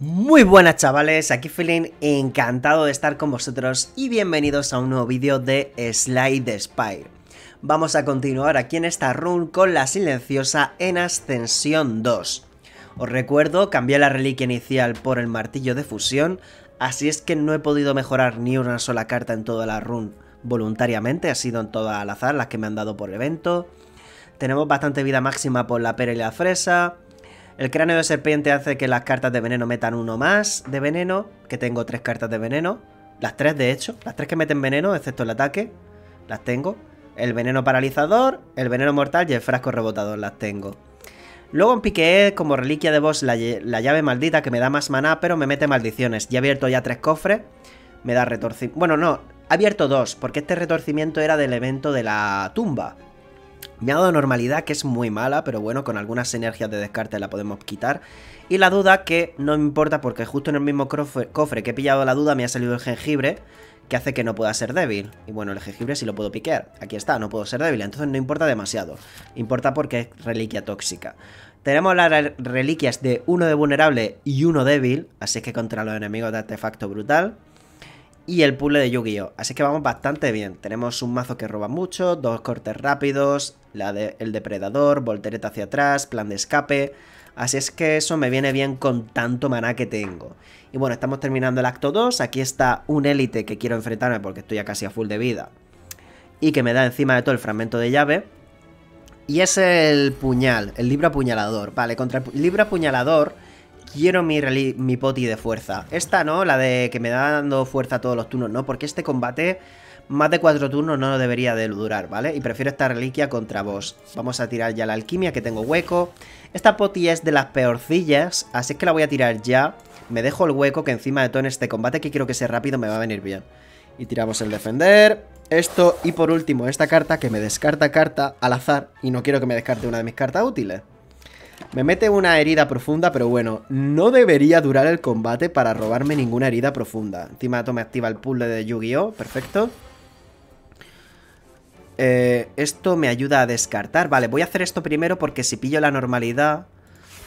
Muy buenas chavales, aquí Feeling, encantado de estar con vosotros y bienvenidos a un nuevo vídeo de Slide Spire. Vamos a continuar aquí en esta run con la silenciosa en Ascensión 2. Os recuerdo, cambié la reliquia inicial por el martillo de fusión, así es que no he podido mejorar ni una sola carta en toda la run voluntariamente, ha sido en toda al azar las que me han dado por evento. Tenemos bastante vida máxima por la pera y la fresa, el cráneo de serpiente hace que las cartas de veneno metan uno más de veneno, que tengo tres cartas de veneno. Las tres, de hecho. Las tres que meten veneno, excepto el ataque. Las tengo. El veneno paralizador, el veneno mortal y el frasco rebotador las tengo. Luego en piqué como reliquia de boss la, llave maldita que me da más maná, pero me mete maldiciones. Ya he abierto ya tres cofres. Me da retorcimiento. Bueno, no, he abierto dos, porque este retorcimiento era del evento de la tumba. Me ha dado normalidad, que es muy mala, pero bueno, con algunas sinergias de descarte la podemos quitar. Y la duda, que no me importa porque justo en el mismo cofre que he pillado la duda me ha salido el jengibre, que hace que no pueda ser débil. Y bueno, el jengibre sí lo puedo piquear. Aquí está, no puedo ser débil, entonces no importa demasiado. Importa porque es reliquia tóxica. Tenemos las reliquias de uno de vulnerable y uno débil, así que contra los enemigos de artefacto brutal y el puzzle de Yu-Gi-Oh! Así que vamos bastante bien. Tenemos un mazo que roba mucho, dos cortes rápidos, la de, el depredador, voltereta hacia atrás, plan de escape. Así es que eso me viene bien con tanto maná que tengo. Y bueno, estamos terminando el acto 2. Aquí está un élite que quiero enfrentarme porque estoy ya casi a full de vida. Y que me da encima de todo el fragmento de llave. Y es el puñal, el libro apuñalador. Vale, contra el libro apuñalador quiero mi, poti de fuerza. Esta no, la de que me da dando fuerza todos los turnos, no, porque este combate más de cuatro turnos no debería de durar, ¿vale? Y prefiero esta reliquia contra vos. Vamos a tirar ya la alquimia, que tengo hueco. Esta poti es de las peorcillas, así que la voy a tirar ya. Me dejo el hueco, que encima de todo en este combate, que quiero que sea rápido, me va a venir bien. Y tiramos el defender, esto, y por último, esta carta que me descarta carta al azar, y no quiero que me descarte una de mis cartas útiles. Me mete una herida profunda, pero bueno, no debería durar el combate para robarme ninguna herida profunda. Encima me activa el puzzle de Yu-Gi-Oh! Perfecto. Eh, esto me ayuda a descartar. Vale, voy a hacer esto primero porque si pillo la normalidad,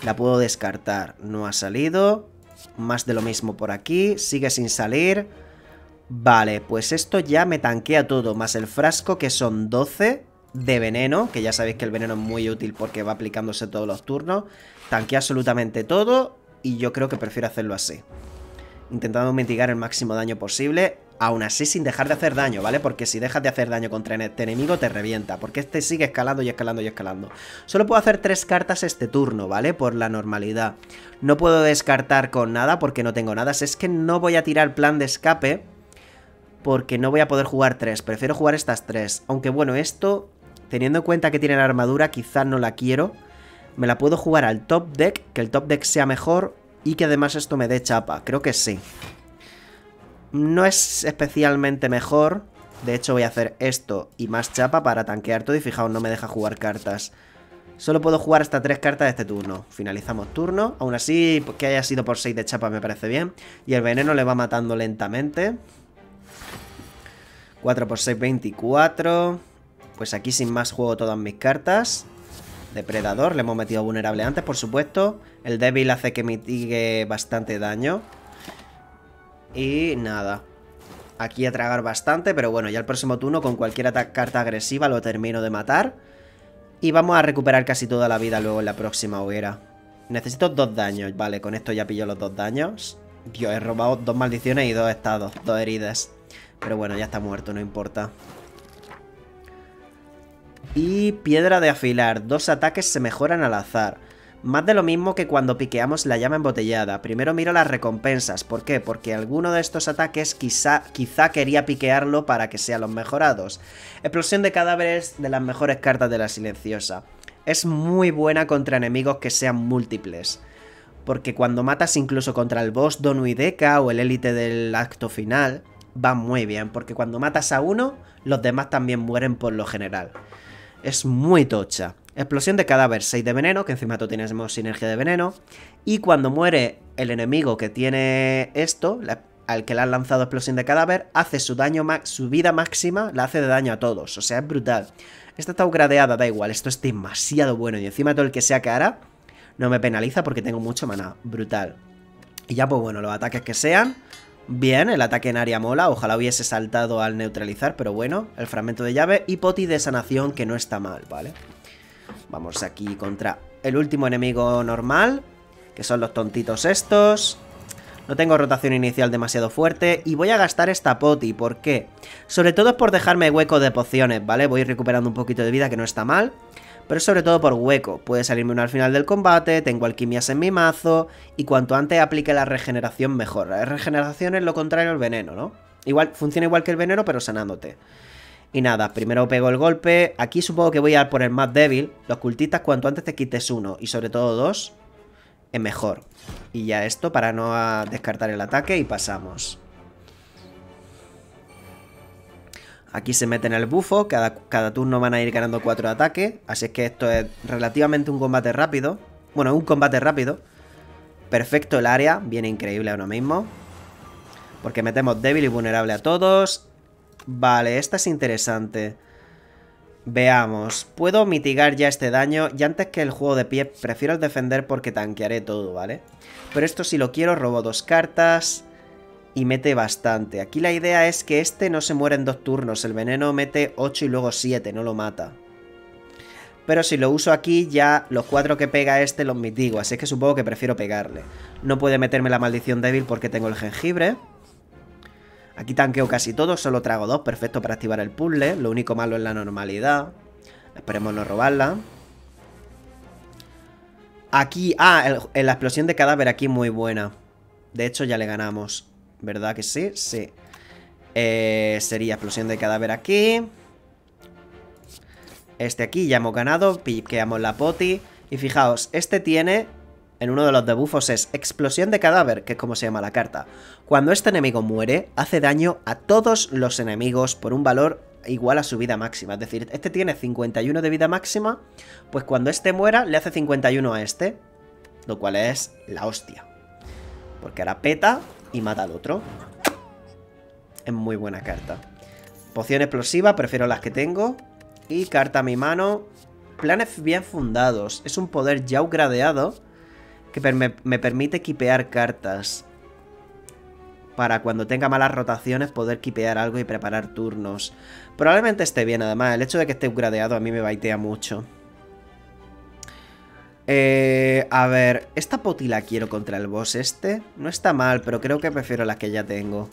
la puedo descartar. No ha salido. Más de lo mismo por aquí. Sigue sin salir. Vale, pues esto ya me tanquea todo. Más el frasco, que son 12 de veneno, que ya sabéis que el veneno es muy útil porque va aplicándose todos los turnos. Tanquea absolutamente todo y yo creo que prefiero hacerlo así. Intentando mitigar el máximo daño posible, aún así sin dejar de hacer daño, ¿vale? Porque si dejas de hacer daño contra este enemigo te revienta, porque este sigue escalando y escalando y escalando. Solo puedo hacer tres cartas este turno, ¿vale? Por la normalidad. No puedo descartar con nada porque no tengo nada. Es que no voy a tirar plan de escape porque no voy a poder jugar tres. Prefiero jugar estas tres. Aunque bueno, esto Teniendo en cuenta que tiene la armadura, quizás no la quiero. Me la puedo jugar al top deck, que el top deck sea mejor y que además esto me dé chapa. Creo que sí. No es especialmente mejor. De hecho voy a hacer esto y más chapa para tanquear todo y fijaos, no me deja jugar cartas. Solo puedo jugar hasta tres cartas de este turno. Finalizamos turno. Aún así, que haya sido por 6 de chapa me parece bien. Y el veneno le va matando lentamente. 4 por 6, 24. Pues aquí sin más juego todas mis cartas. Depredador, le hemos metido vulnerable antes, por supuesto. El débil hace que mitigue bastante daño. Y nada. Aquí a tragar bastante, pero bueno, ya el próximo turno con cualquier carta agresiva lo termino de matar. Y vamos a recuperar casi toda la vida luego en la próxima hoguera. Necesito dos daños, vale, con esto ya pillo los dos daños. Dios, he robado dos maldiciones y dos estados, dos heridas. Pero bueno, ya está muerto, no importa. Y piedra de afilar. Dos ataques se mejoran al azar. Más de lo mismo que cuando piqueamos la llama embotellada. Primero miro las recompensas. ¿Por qué? Porque alguno de estos ataques quizá, quizá quería piquearlo para que sean los mejorados. Explosión de cadáveres de las mejores cartas de la silenciosa. Es muy buena contra enemigos que sean múltiples. Porque cuando matas incluso contra el boss Donu o el élite del acto final, va muy bien. Porque cuando matas a uno, los demás también mueren por lo general es muy tocha. Explosión de cadáver, 6 de veneno, que encima tú tienes sinergia de veneno. Y cuando muere el enemigo que tiene esto, al que le han lanzado explosión de cadáver, hace su daño su vida máxima, la hace de daño a todos. O sea, es brutal. Esta está upgradeada, da igual, esto es demasiado bueno. Y encima todo el que sea hará, no me penaliza porque tengo mucho maná. Brutal. Y ya, pues bueno, los ataques que sean. Bien, el ataque en área mola. Ojalá hubiese saltado al neutralizar, pero bueno. El fragmento de llave y poti de sanación, que no está mal, ¿vale? Vamos aquí contra el último enemigo normal, que son los tontitos estos. No tengo rotación inicial demasiado fuerte y voy a gastar esta poti. ¿Por qué? Sobre todo es por dejarme hueco de pociones, ¿vale? Voy recuperando un poquito de vida, que no está mal pero sobre todo por hueco. Puede salirme uno al final del combate, tengo alquimias en mi mazo, y cuanto antes aplique la regeneración mejor. La regeneración es lo contrario al veneno, ¿no? Igual, funciona igual que el veneno, pero sanándote. Y nada, primero pego el golpe. Aquí supongo que voy a por el más débil. Los cultistas, cuanto antes te quites uno, y sobre todo dos, es mejor. Y ya esto para no descartar el ataque y pasamos. Aquí se mete en el bufo, cada, cada turno van a ir ganando 4 ataques, así es que esto es relativamente un combate rápido. Bueno, un combate rápido. Perfecto el área, viene increíble ahora mismo. Porque metemos débil y vulnerable a todos. Vale, esta es interesante. Veamos, puedo mitigar ya este daño y antes que el juego de pie prefiero el defender porque tanquearé todo, ¿vale? Pero esto si lo quiero robo dos cartas y mete bastante. Aquí la idea es que este no se muere en dos turnos, el veneno mete 8 y luego 7, no lo mata. Pero si lo uso aquí ya los 4 que pega este los mitigo, así que supongo que prefiero pegarle. No puede meterme la maldición débil porque tengo el jengibre. Aquí tanqueo casi todo, solo trago dos, perfecto para activar el puzzle. Lo único malo es la normalidad. Esperemos no robarla. Aquí, ah, la explosión de cadáver aquí muy buena. De hecho ya le ganamos. ¿Verdad que sí? Sí. Eh, sería explosión de cadáver aquí. Este aquí ya hemos ganado. Piqueamos la poti. Y fijaos, este tiene... En uno de los debuffos es explosión de cadáver, que es como se llama la carta. Cuando este enemigo muere, hace daño a todos los enemigos por un valor igual a su vida máxima. Es decir, este tiene 51 de vida máxima, pues cuando este muera, le hace 51 a este. Lo cual es la hostia. Porque ahora peta y mata al otro. Es muy buena carta. Poción explosiva, prefiero las que tengo. Y carta a mi mano. Planes bien fundados. Es un poder ya upgradeado que me, me permite equipear cartas. Para cuando tenga malas rotaciones poder kipear algo y preparar turnos. Probablemente esté bien además. El hecho de que esté upgradeado a mí me baitea mucho. Eh, a ver, esta poti la quiero contra el boss este. No está mal, pero creo que prefiero las que ya tengo.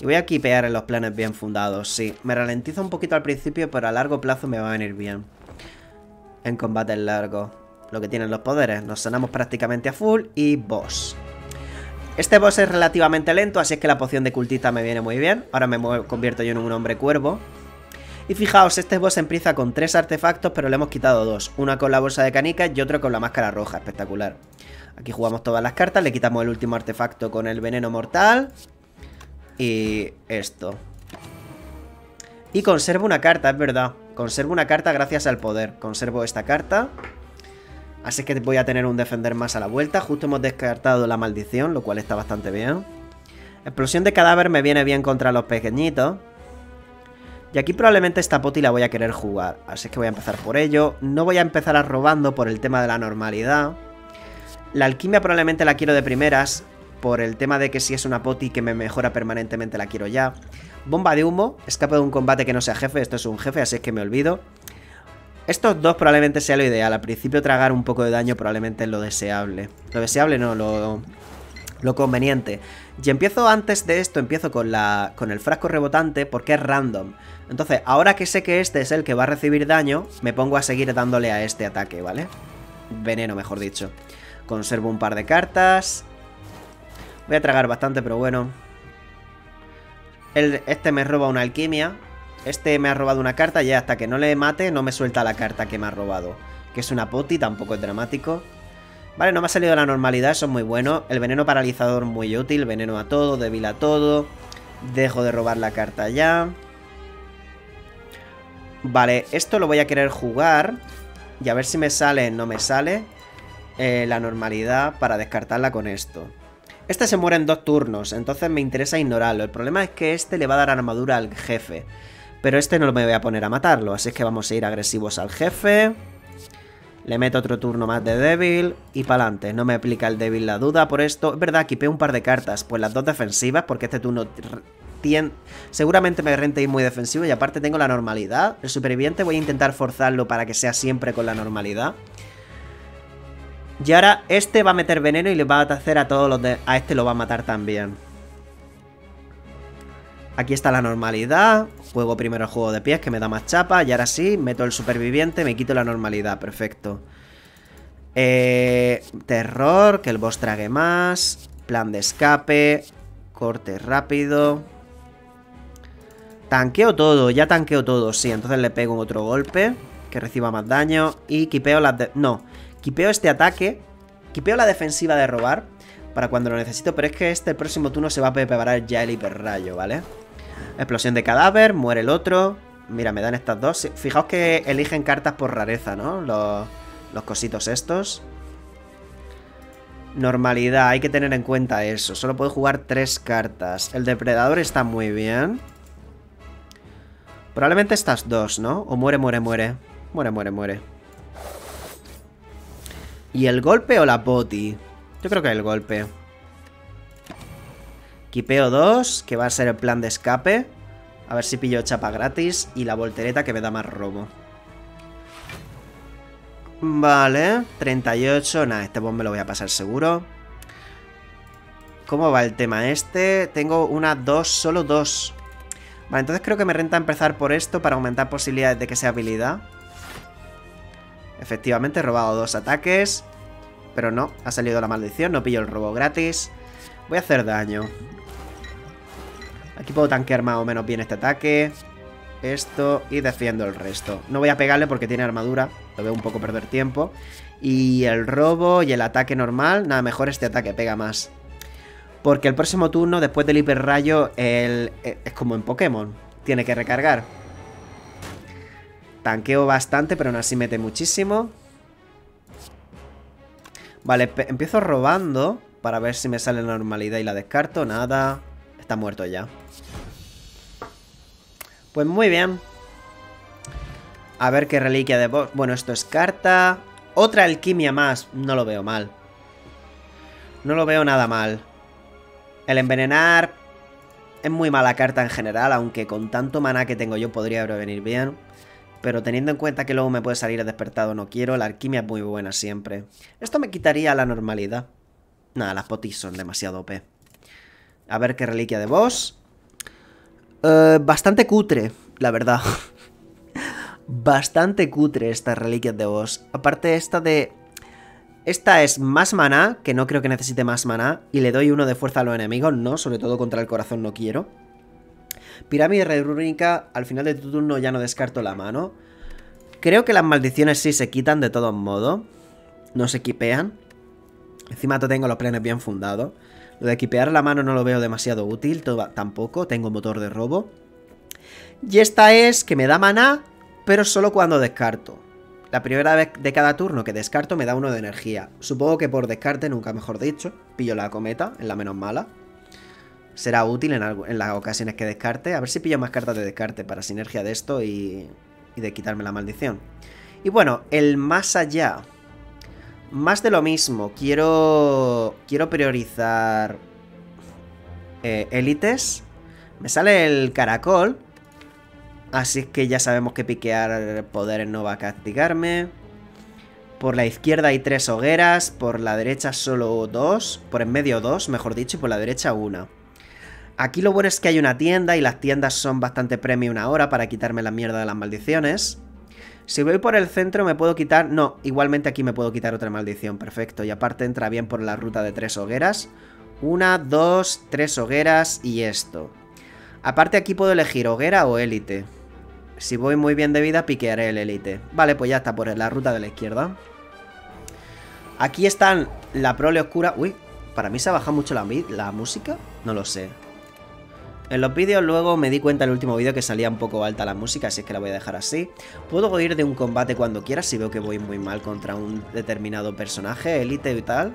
Y voy a kipear en los planes bien fundados, sí. Me ralentiza un poquito al principio, pero a largo plazo me va a venir bien. En combate largo. Lo que tienen los poderes. Nos sanamos prácticamente a full y boss. Este boss es relativamente lento, así es que la poción de cultista me viene muy bien. Ahora me convierto yo en un hombre cuervo. Y fijaos, este boss empieza con tres artefactos, pero le hemos quitado dos. Una con la bolsa de canicas y otro con la máscara roja, espectacular. Aquí jugamos todas las cartas, le quitamos el último artefacto con el veneno mortal. Y esto. Y conservo una carta, es verdad. Conservo una carta gracias al poder. Conservo esta carta. Así que voy a tener un defender más a la vuelta. Justo hemos descartado la maldición, lo cual está bastante bien. Explosión de cadáver me viene bien contra los pequeñitos. Y aquí probablemente esta poti la voy a querer jugar, así que voy a empezar por ello. No voy a empezar a robando por el tema de la normalidad. La alquimia probablemente la quiero de primeras, por el tema de que si es una poti que me mejora permanentemente la quiero ya. Bomba de humo, escape de un combate que no sea jefe, esto es un jefe, así es que me olvido. Estos dos probablemente sea lo ideal, al principio tragar un poco de daño probablemente es lo deseable. Lo deseable no, lo, lo conveniente. Y empiezo antes de esto, empiezo con, la, con el frasco rebotante porque es random. Entonces, ahora que sé que este es el que va a recibir daño, me pongo a seguir dándole a este ataque, ¿vale? Veneno, mejor dicho. Conservo un par de cartas. Voy a tragar bastante, pero bueno. este me roba una alquimia. Este me ha robado una carta y hasta que no le mate no me suelta la carta que me ha robado. Que es una poti, tampoco es dramático. Vale, no me ha salido la normalidad, eso es muy bueno. El veneno paralizador muy útil, veneno a todo, débil a todo. Dejo de robar la carta ya. Vale, esto lo voy a querer jugar. Y a ver si me sale, no me sale. Eh, la normalidad para descartarla con esto. Este se muere en dos turnos, entonces me interesa ignorarlo. El problema es que este le va a dar armadura al jefe. Pero este no me voy a poner a matarlo, así que vamos a ir agresivos al jefe. Le meto otro turno más de débil y para adelante. No me aplica el débil la duda por esto. Es verdad, equipé un par de cartas. Pues las dos defensivas, porque este turno seguramente me rente ir muy defensivo. Y aparte tengo la normalidad. El superviviente voy a intentar forzarlo para que sea siempre con la normalidad. Y ahora este va a meter veneno y le va a hacer a todos los de... A este lo va a matar también. Aquí está la normalidad. Juego primero el juego de pies que me da más chapa. Y ahora sí, meto el superviviente, me quito la normalidad. Perfecto. Eh, terror, que el boss trague más. Plan de escape. Corte rápido. Tanqueo todo, ya tanqueo todo, sí. Entonces le pego otro golpe. Que reciba más daño. Y quipeo las... De... No, quipeo este ataque. Quipeo la defensiva de robar. Para cuando lo necesito. Pero es que este próximo turno se va a preparar ya el hiperrayo, ¿vale? vale Explosión de cadáver, muere el otro. Mira, me dan estas dos. Fijaos que eligen cartas por rareza, ¿no? Los, cositos estos. Normalidad, hay que tener en cuenta eso. Solo puedo jugar tres cartas. El depredador está muy bien. Probablemente estas dos, ¿no? O muere, muere, muere. Muere, muere, muere. ¿Y el golpe o la poti? Yo creo que el golpe. Quipeo 2, que va a ser el plan de escape. A ver si pillo chapa gratis. Y la voltereta que me da más robo. Vale, 38. Nada, este bomb me lo voy a pasar seguro. ¿Cómo va el tema este? Tengo una, dos, solo dos. Vale, entonces creo que me renta empezar por esto para aumentar posibilidades de que sea habilidad. Efectivamente, he robado dos ataques. Pero no, ha salido la maldición, no pillo el robo gratis. Voy a hacer daño. Aquí puedo tanquear más o menos bien este ataque. Esto y defiendo el resto. No voy a pegarle porque tiene armadura. Lo veo un poco perder tiempo. Y el robo y el ataque normal. Nada, mejor este ataque pega más. Porque el próximo turno, después del hiperrayo, el, eh, es como en Pokémon. Tiene que recargar. Tanqueo bastante, pero aún así mete muchísimo. Vale, empiezo robando para ver si me sale la normalidad y la descarto. Nada. Está muerto ya. Pues muy bien. A ver qué reliquia de boss. Bueno, esto es carta. Otra alquimia más. No lo veo mal. No lo veo nada mal. El envenenar es muy mala carta en general, aunque con tanto maná que tengo yo podría venir bien. Pero teniendo en cuenta que luego me puede salir despertado no quiero, la alquimia es muy buena siempre. Esto me quitaría la normalidad. Nada, las potis son demasiado OP. A ver qué reliquia de boss. Eh, bastante cutre, la verdad. bastante cutre estas reliquias de boss. Aparte esta de... Esta es más maná, que no creo que necesite más maná, y le doy uno de fuerza a los enemigos, no, sobre todo contra el corazón no quiero. Pirámide rúnica, al final de tu turno ya no descarto la mano. Creo que las maldiciones sí se quitan de todos modos, no se equipean. Encima tengo los planes bien fundados. Lo de equipear la mano no lo veo demasiado útil, tampoco, tengo motor de robo. Y esta es que me da maná, pero solo cuando descarto. La primera vez de cada turno que descarto me da uno de energía. Supongo que por descarte, nunca mejor dicho, pillo la cometa, en la menos mala. Será útil en, en las ocasiones que descarte. A ver si pillo más cartas de descarte para sinergia de esto y, y de quitarme la maldición. Y bueno, el más allá... Más de lo mismo. Quiero. Quiero priorizar. Eh, élites. Me sale el caracol. Así que ya sabemos que piquear poderes no va a castigarme. Por la izquierda hay tres hogueras. Por la derecha solo dos. Por en medio dos, mejor dicho. Y por la derecha una. Aquí lo bueno es que hay una tienda. Y las tiendas son bastante premium ahora. Para quitarme la mierda de las maldiciones. Si voy por el centro me puedo quitar... No, igualmente aquí me puedo quitar otra maldición, perfecto. Y aparte entra bien por la ruta de tres hogueras. Una, dos, tres hogueras y esto. Aparte aquí puedo elegir hoguera o élite. Si voy muy bien de vida, piquearé el élite. Vale, pues ya está, por la ruta de la izquierda. Aquí están la prole oscura... Uy, para mí se ha bajado mucho la, la música. No lo sé. En los vídeos luego me di cuenta en el último vídeo que salía un poco alta la música, así es que la voy a dejar así. Puedo ir de un combate cuando quiera si veo que voy muy mal contra un determinado personaje, élite y tal.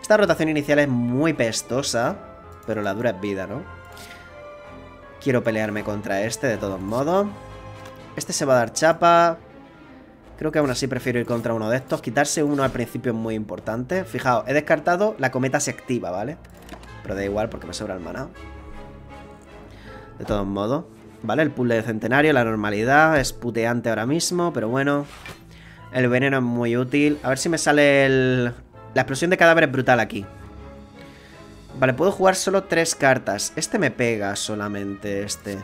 Esta rotación inicial es muy pestosa, pero la dura es vida, ¿no? Quiero pelearme contra este de todos modos. Este se va a dar chapa. Creo que aún así prefiero ir contra uno de estos. Quitarse uno al principio es muy importante. Fijaos, he descartado, la cometa se activa, ¿vale? Pero da igual porque me sobra el maná. De todos modos. ¿Vale? El puzzle de centenario, la normalidad, es puteante ahora mismo, pero bueno. El veneno es muy útil. A ver si me sale el... La explosión de cadáver es brutal aquí. Vale, puedo jugar solo tres cartas. Este me pega solamente, este.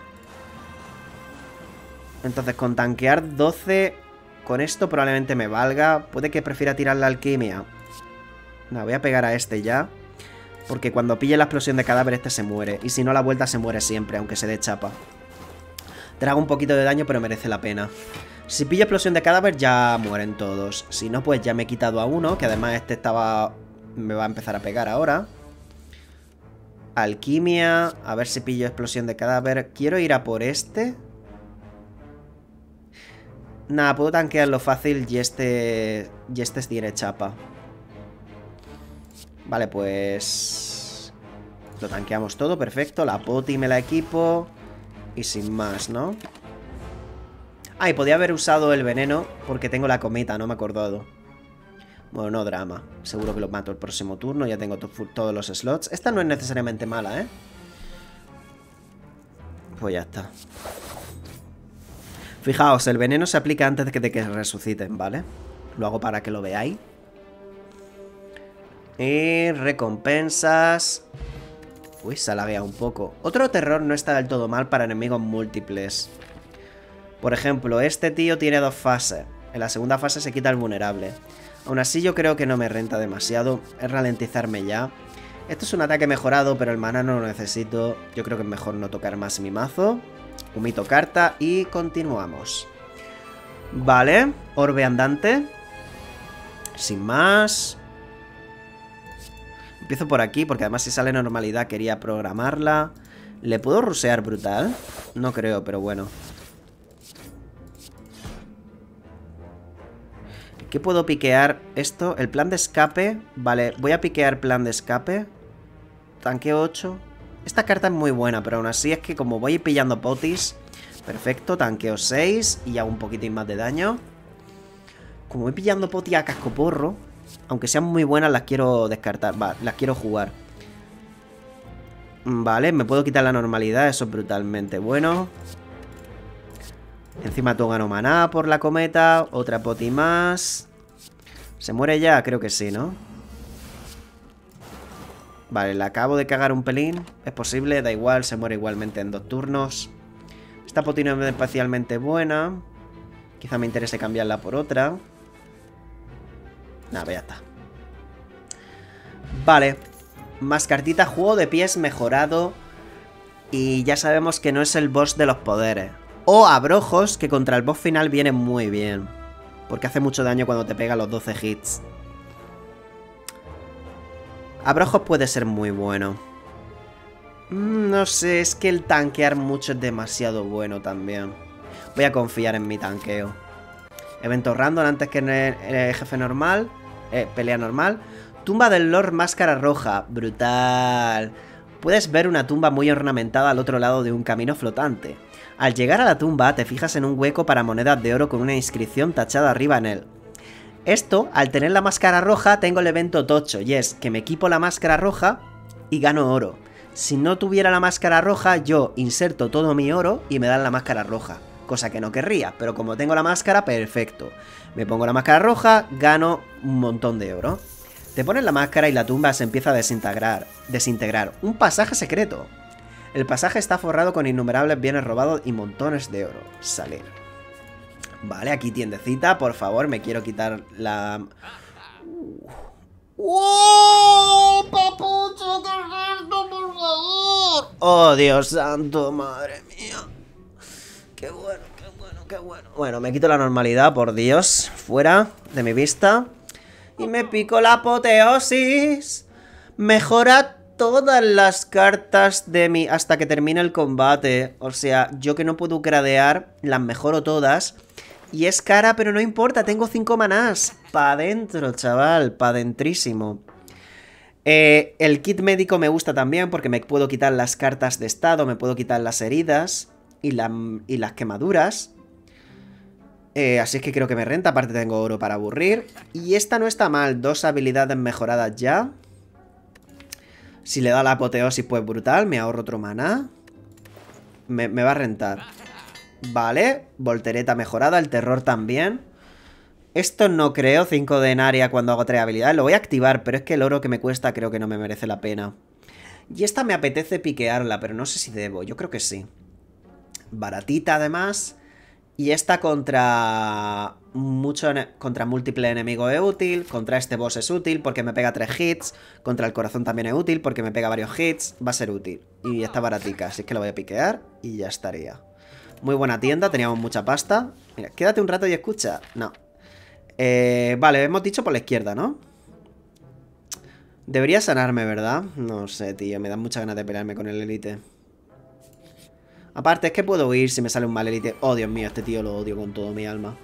Entonces, con tanquear 12, con esto probablemente me valga. Puede que prefiera tirar la alquimia. No, voy a pegar a este ya. Porque cuando pille la explosión de cadáver, este se muere. Y si no, la vuelta se muere siempre, aunque se dé chapa. Trago un poquito de daño, pero merece la pena. Si pillo explosión de cadáver, ya mueren todos. Si no, pues ya me he quitado a uno, que además este estaba... Me va a empezar a pegar ahora. Alquimia. A ver si pillo explosión de cadáver. Quiero ir a por este. Nada, puedo tanquearlo fácil y este... Y este tiene chapa. Vale, pues... Lo tanqueamos todo, perfecto. La poti me la equipo. Y sin más, ¿no? Ah, y podía haber usado el veneno porque tengo la cometa, no me he acordado. Bueno, no drama. Seguro que lo mato el próximo turno. Ya tengo todos los slots. Esta no es necesariamente mala, ¿eh? Pues ya está. Fijaos, el veneno se aplica antes de que, resuciten, ¿vale? Lo hago para que lo veáis. Y recompensas... Uy, se laguea un poco. Otro terror no está del todo mal para enemigos múltiples. Por ejemplo, este tío tiene dos fases. En la segunda fase se quita el vulnerable. Aún así yo creo que no me renta demasiado. Es ralentizarme ya. Esto es un ataque mejorado, pero el mana no lo necesito. Yo creo que es mejor no tocar más mi mazo. Humito carta y continuamos. Vale, orbe andante. Sin más. Empiezo por aquí, porque además si sale normalidad quería programarla. ¿Le puedo rusear brutal? No creo, pero bueno. ¿Qué puedo piquear? Esto, el plan de escape. Vale, voy a piquear plan de escape. Tanque 8. Esta carta es muy buena, pero aún así es que como voy pillando potis... Perfecto, tanqueo 6 y hago un poquitín más de daño. Como voy pillando potis a cascoporro, aunque sean muy buenas, las quiero descartar. Va, las quiero jugar. Vale, me puedo quitar la normalidad, eso es brutalmente bueno. Encima tú gano maná por la cometa. Otra poti más. ¿Se muere ya? Creo que sí, ¿no? Vale, le acabo de cagar un pelín. Es posible, da igual, se muere igualmente en dos turnos. Esta poti no es especialmente buena. Quizá me interese cambiarla por otra. Nada, ya está. Vale. Más cartita, juego de pies mejorado. Y ya sabemos que no es el boss de los poderes. O abrojos, que contra el boss final viene muy bien. Porque hace mucho daño cuando te pega los 12 hits. Abrojos puede ser muy bueno. Mm, no sé, es que el tanquear mucho es demasiado bueno también. Voy a confiar en mi tanqueo. Evento random antes que en el, jefe normal. Eh, pelea normal. Tumba del Lord Máscara Roja. Brutal. Puedes ver una tumba muy ornamentada al otro lado de un camino flotante. Al llegar a la tumba te fijas en un hueco para monedas de oro con una inscripción tachada arriba en él. Esto, al tener la máscara roja, tengo el evento tocho, y es que me equipo la máscara roja y gano oro. Si no tuviera la máscara roja, yo inserto todo mi oro y me dan la máscara roja. Cosa que no querría, pero como tengo la máscara, perfecto. Me pongo la máscara roja, gano un montón de oro. Te pones la máscara y la tumba se empieza a desintegrar. Desintegrar. Un pasaje secreto. El pasaje está forrado con innumerables bienes robados y montones de oro. Salir. Vale, aquí tiendecita, por favor, me quiero quitar la... ¡Oh, papucho, qué es esto, por favor! ¡Oh, Dios santo, madre mía! ¡Qué bueno, qué bueno, qué bueno! Bueno, me quito la normalidad, por Dios, fuera de mi vista. Y me pico la apoteosis. Mejora todas las cartas de mi... hasta que termine el combate. O sea, yo que no puedo cradear, las mejoro todas. Y es cara, pero no importa, tengo 5 manás. Pa' dentro, chaval, pa' dentrísimo. Eh, el kit médico me gusta también porque me puedo quitar las cartas de estado, me puedo quitar las heridas y, las quemaduras. Eh, así es que creo que me renta. Aparte tengo oro para aburrir. Y esta no está mal. Dos habilidades mejoradas ya. Si le da la apoteosis, pues brutal. Me ahorro otro maná. Me, va a rentar. Vale. Voltereta mejorada. El terror también. Esto no creo. 5 de enaria cuando hago 3 habilidades. Lo voy a activar, pero es que el oro que me cuesta creo que no me merece la pena. Y esta me apetece piquearla, pero no sé si debo. Yo creo que sí. Baratita, además. Y esta contra mucho contra múltiple enemigo es útil, contra este boss es útil porque me pega 3 hits, contra el corazón también es útil porque me pega varios hits, va a ser útil. Y está baratica, así que la voy a piquear y ya estaría. Muy buena tienda, teníamos mucha pasta. Mira, quédate un rato y escucha. No. Eh, vale, hemos dicho por la izquierda, ¿no? Debería sanarme, ¿verdad? No sé, tío, me da mucha ganas de pelearme con el elite. Aparte, es que puedo huir si me sale un mal elite. Oh, Dios mío, este tío lo odio con todo mi alma.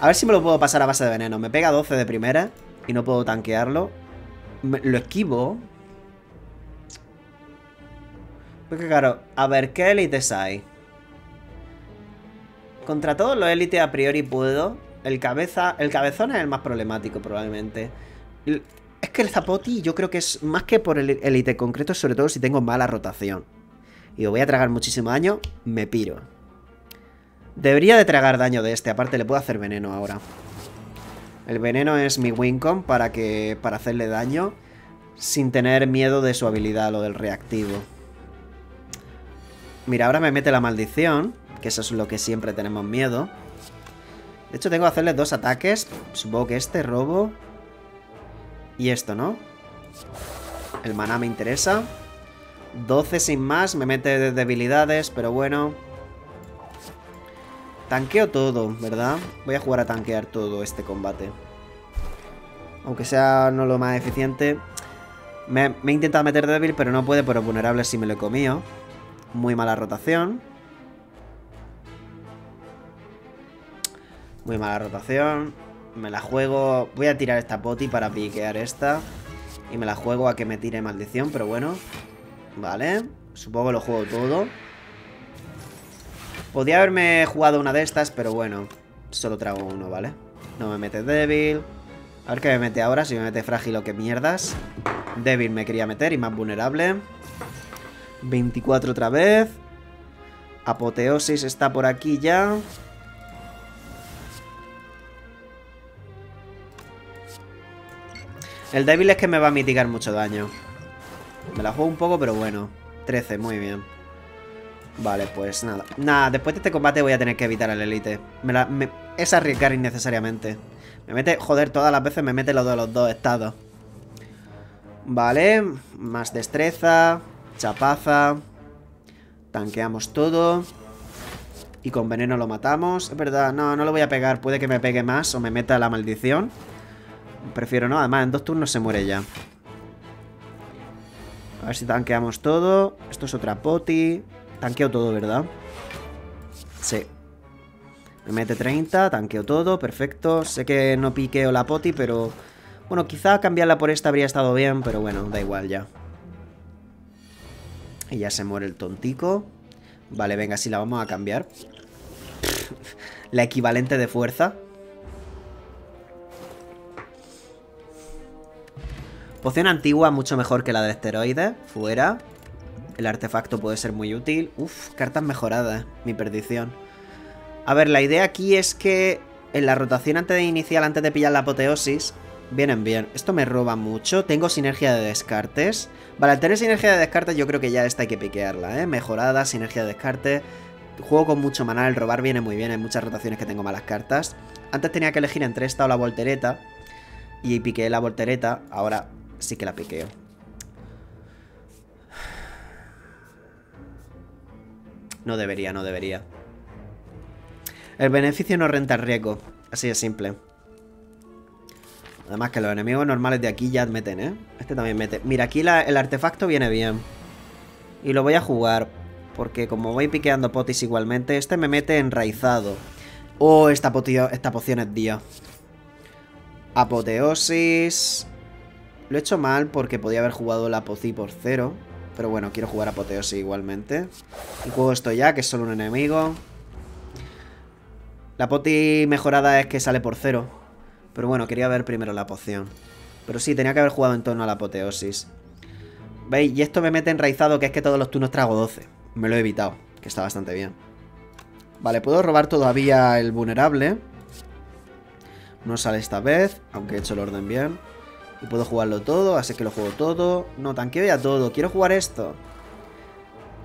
A ver si me lo puedo pasar a base de veneno. Me pega 12 de primera y no puedo tanquearlo. lo esquivo. Porque claro, a ver, ¿qué élites hay? Contra todos los élites a priori puedo. El cabeza, el cabezón es el más problemático probablemente. Es que el zapoti yo creo que es más que por el élite concreto, sobre todo si tengo mala rotación y voy a tragar muchísimo daño, me piro. Debería de tragar daño de este, aparte le puedo hacer veneno ahora. El veneno es mi wincom para, para hacerle daño sin tener miedo de su habilidad, lo del reactivo. Mira, ahora me mete la maldición, que eso es lo que siempre tenemos miedo. De hecho, tengo que hacerle dos ataques. Supongo que este robo. Y esto, ¿no? El maná me interesa. 12 sin más, me mete de debilidades, pero bueno. Tanqueo todo, ¿verdad? Voy a jugar a tanquear todo este combate. Aunque sea no lo más eficiente. Me, he intentado meter débil, pero no puede, pero vulnerable si me lo he comido. Muy mala rotación. Muy mala rotación. Me la juego... Voy a tirar esta poti para piquear esta. Y me la juego a que me tire maldición, pero bueno. Vale, supongo que lo juego todo. Podría haberme jugado una de estas, pero bueno Solo trago uno, ¿vale? No me mete débil. A ver qué me mete ahora, si me mete frágil o qué mierdas. Débil me quería meter y más vulnerable. 24 otra vez. Apoteosis está por aquí ya. El débil es que me va a mitigar mucho daño me la juego un poco, pero bueno. 13, muy bien. Vale, pues nada. Nada, después de este combate voy a tener que evitar al elite. Me la, es arriesgar innecesariamente. Me mete, joder, todas las veces me mete lo de los dos estados. Vale, más destreza, chapaza. Tanqueamos todo. Y con veneno lo matamos. Es verdad, no, no lo voy a pegar. Puede que me pegue más o me meta la maldición. Prefiero no, además en dos turnos se muere ya. A ver si tanqueamos todo. Esto es otra poti. Tanqueo todo, ¿verdad? Sí. Me mete 30, tanqueo todo, perfecto. Sé que no piqueo la poti, pero... Bueno, quizá cambiarla por esta habría estado bien, pero bueno, da igual ya. Y ya se muere el tontico. Vale, venga, sí la vamos a cambiar. la equivalente de fuerza. Poción antigua mucho mejor que la de esteroides. Fuera. El artefacto puede ser muy útil. Uf, cartas mejoradas. Mi perdición. A ver, la idea aquí es que en la rotación antes de inicial, antes de pillar la apoteosis, vienen bien. Esto me roba mucho. Tengo sinergia de descartes. Vale, al tener sinergia de descartes yo creo que ya esta hay que piquearla, ¿eh? Mejorada, sinergia de descartes. Juego con mucho maná, el robar viene muy bien. Hay muchas rotaciones que tengo malas cartas. Antes tenía que elegir entre esta o la voltereta. Y piqué la voltereta. Ahora sí que la piqueo. No debería, no debería. El beneficio no renta el riesgo. Así de simple. Además que los enemigos normales de aquí ya meten, ¿eh? Este también mete. Mira, aquí el artefacto viene bien. Y lo voy a jugar. Porque como voy piqueando potis igualmente, este me mete enraizado. Oh, esta, esta poción es día. Apoteosis. Lo he hecho mal porque podía haber jugado la Pocí por cero. Pero bueno, quiero jugar Apoteosis igualmente. Y juego esto ya, que es solo un enemigo. La poti mejorada es que sale por cero. Pero bueno, quería ver primero la poción. Pero sí, tenía que haber jugado en torno a la apoteosis. ¿Veis? Y esto me mete enraizado que es que todos los turnos trago 12. Me lo he evitado, que está bastante bien. Vale, puedo robar todavía el vulnerable. No sale esta vez, aunque he hecho el orden bien. Y puedo jugarlo todo, así que lo juego todo. No, tanqueo ya todo. Quiero jugar esto.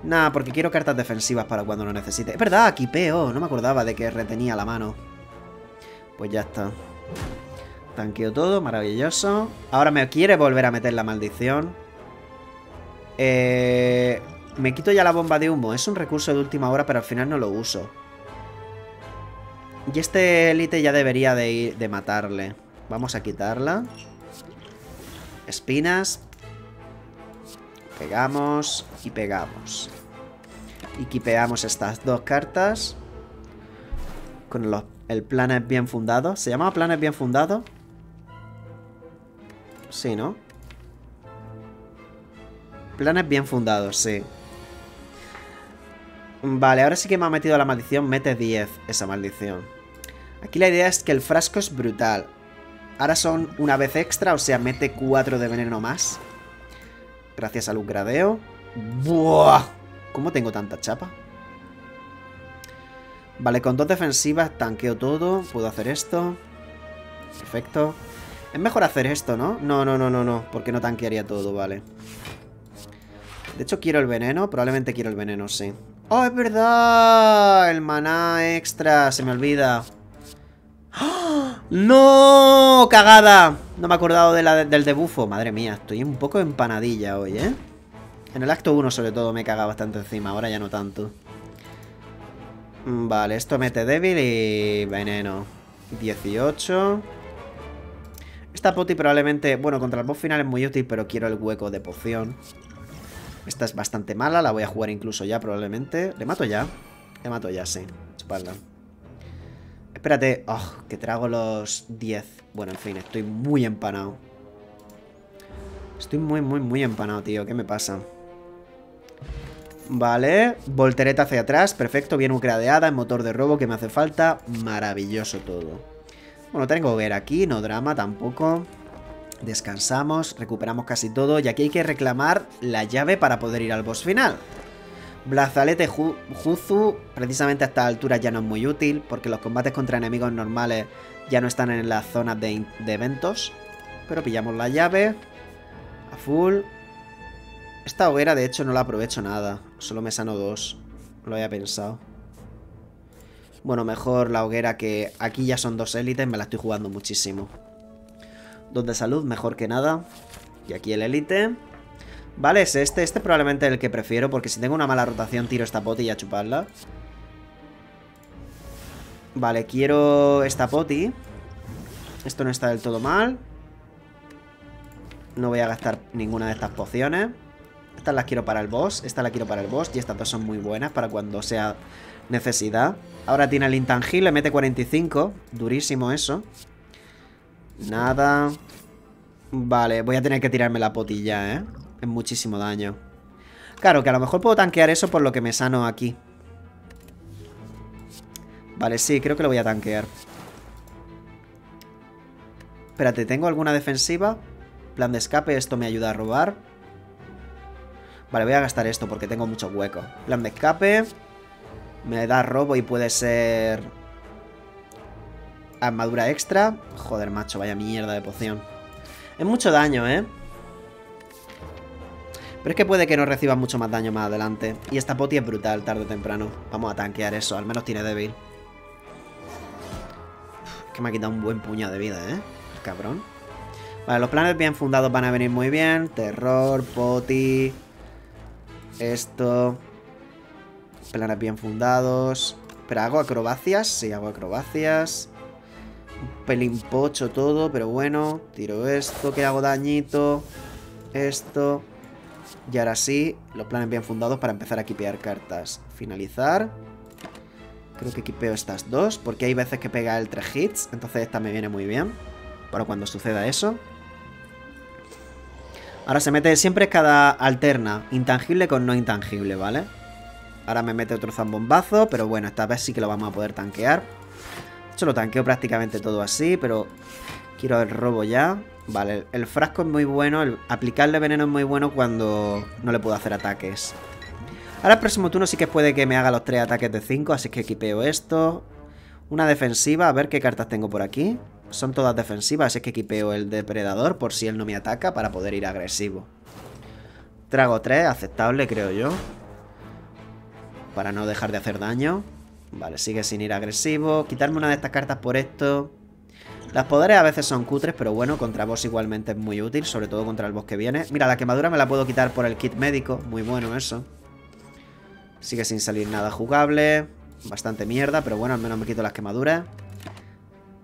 Nah, porque quiero cartas defensivas para cuando lo necesite. Es verdad, equipeo. No me acordaba de que retenía la mano. Pues ya está. Tanqueo todo, maravilloso. Ahora me quiere volver a meter la maldición. Eh, me quito ya la bomba de humo. Es un recurso de última hora, pero al final no lo uso. Y este élite ya debería de, ir, de matarle. Vamos a quitarla. Espinas. Pegamos y pegamos. Y quipeamos estas dos cartas. Con el planet bien fundado. ¿Se llama planet bien fundado? Sí, ¿no? Planes bien fundados, sí. Vale, ahora sí que me ha metido la maldición. Mete 10 esa maldición. Aquí la idea es que el frasco es brutal. Ahora son una vez extra, o sea, mete 4 de veneno más. Gracias al upgradeo. ¡Buah! ¿Cómo tengo tanta chapa? Vale, con dos defensivas tanqueo todo. Puedo hacer esto. Perfecto. Es mejor hacer esto, ¿no? No, no, no, no, no. Porque no tanquearía todo, vale. De hecho, quiero el veneno. Probablemente quiero el veneno, sí. ¡Oh, es verdad! El maná extra. Se me olvida. ¡No! ¡Cagada! No me he acordado del debufo. Madre mía, estoy un poco empanadilla hoy, ¿eh? En el acto 1 sobre todo me he cagado bastante encima. Ahora ya no tanto. Vale, esto mete débil y veneno. 18. Esta poti probablemente... Bueno, contra el boss final es muy útil, pero quiero el hueco de poción. Esta es bastante mala, la voy a jugar incluso ya probablemente. ¿Le mato ya? Le mato ya, sí. Chuparla. Espérate. Oh, que trago los 10. Bueno, en fin, estoy muy empanado. Estoy muy, muy, muy empanado, tío. ¿Qué me pasa? Vale, voltereta hacia atrás, perfecto, bien ucradeada, en motor de robo que me hace falta, maravilloso todo. Bueno, tengo ver aquí, no drama tampoco. Descansamos, recuperamos casi todo y aquí hay que reclamar la llave para poder ir al boss final. Blazalete Juzu, precisamente a esta altura ya no es muy útil porque los combates contra enemigos normales ya no están en las zonas de, de eventos. Pero pillamos la llave a full. Esta hoguera de hecho no la aprovecho nada, solo me sano dos, lo había pensado. Bueno, mejor la hoguera que aquí ya son dos élites, me la estoy jugando muchísimo. Dos de salud, mejor que nada. Y aquí el élite. Vale, es este. Este es probablemente el que prefiero, porque si tengo una mala rotación tiro esta poti y a chuparla. Vale, quiero esta poti. Esto no está del todo mal. No voy a gastar ninguna de estas pociones. Estas las quiero para el boss. Esta la quiero para el boss. Y estas dos son muy buenas para cuando sea necesidad. Ahora tiene el intangible, mete 45. Durísimo eso. Nada. Vale, voy a tener que tirarme la potilla, ¿eh? Es muchísimo daño. Claro, que a lo mejor puedo tanquear eso por lo que me sano aquí. Vale, sí, creo que lo voy a tanquear. Espérate, ¿tengo alguna defensiva? Plan de escape, esto me ayuda a robar. Vale, voy a gastar esto porque tengo mucho hueco. Plan de escape. Me da robo y puede ser... Armadura extra. Joder, macho, vaya mierda de poción. Es mucho daño, ¿eh? Pero es que puede que no reciba mucho más daño más adelante. Y esta poti es brutal, tarde o temprano. Vamos a tanquear eso, al menos tiene débil. que me ha quitado un buen puñado de vida, ¿eh? Cabrón. Vale, los planes bien fundados van a venir muy bien. Terror, poti... Esto... Planes bien fundados. Pero hago acrobacias. Sí, hago acrobacias. Un pelín pocho todo, pero bueno. Tiro esto, que hago dañito. Esto. Y ahora sí, los planes bien fundados para empezar a equipear cartas. Finalizar. Creo que equipeo estas dos, porque hay veces que pega el 3 hits, entonces esta me viene muy bien. Para cuando suceda eso. Ahora se mete siempre cada alterna, intangible con no intangible, ¿vale? Ahora me mete otro zambombazo, pero bueno, esta vez sí que lo vamos a poder tanquear. De hecho, lo tanqueo prácticamente todo así, pero quiero el robo ya. Vale, el frasco es muy bueno, aplicarle veneno es muy bueno cuando no le puedo hacer ataques. Ahora el próximo turno sí que puede que me haga los tres ataques de 5, así que equipeo esto. Una defensiva, a ver qué cartas tengo por aquí. Son todas defensivas, así que equipeo el depredador por si él no me ataca para poder ir agresivo. Trago 3, aceptable creo yo. Para no dejar de hacer daño. Vale, sigue sin ir agresivo. Quitarme una de estas cartas por esto. Las poderes a veces son cutres, pero bueno, contra boss igualmente es muy útil, sobre todo contra el boss que viene. Mira, la quemadura me la puedo quitar por el kit médico, muy bueno eso. Sigue sin salir nada jugable, bastante mierda, pero bueno, al menos me quito las quemaduras.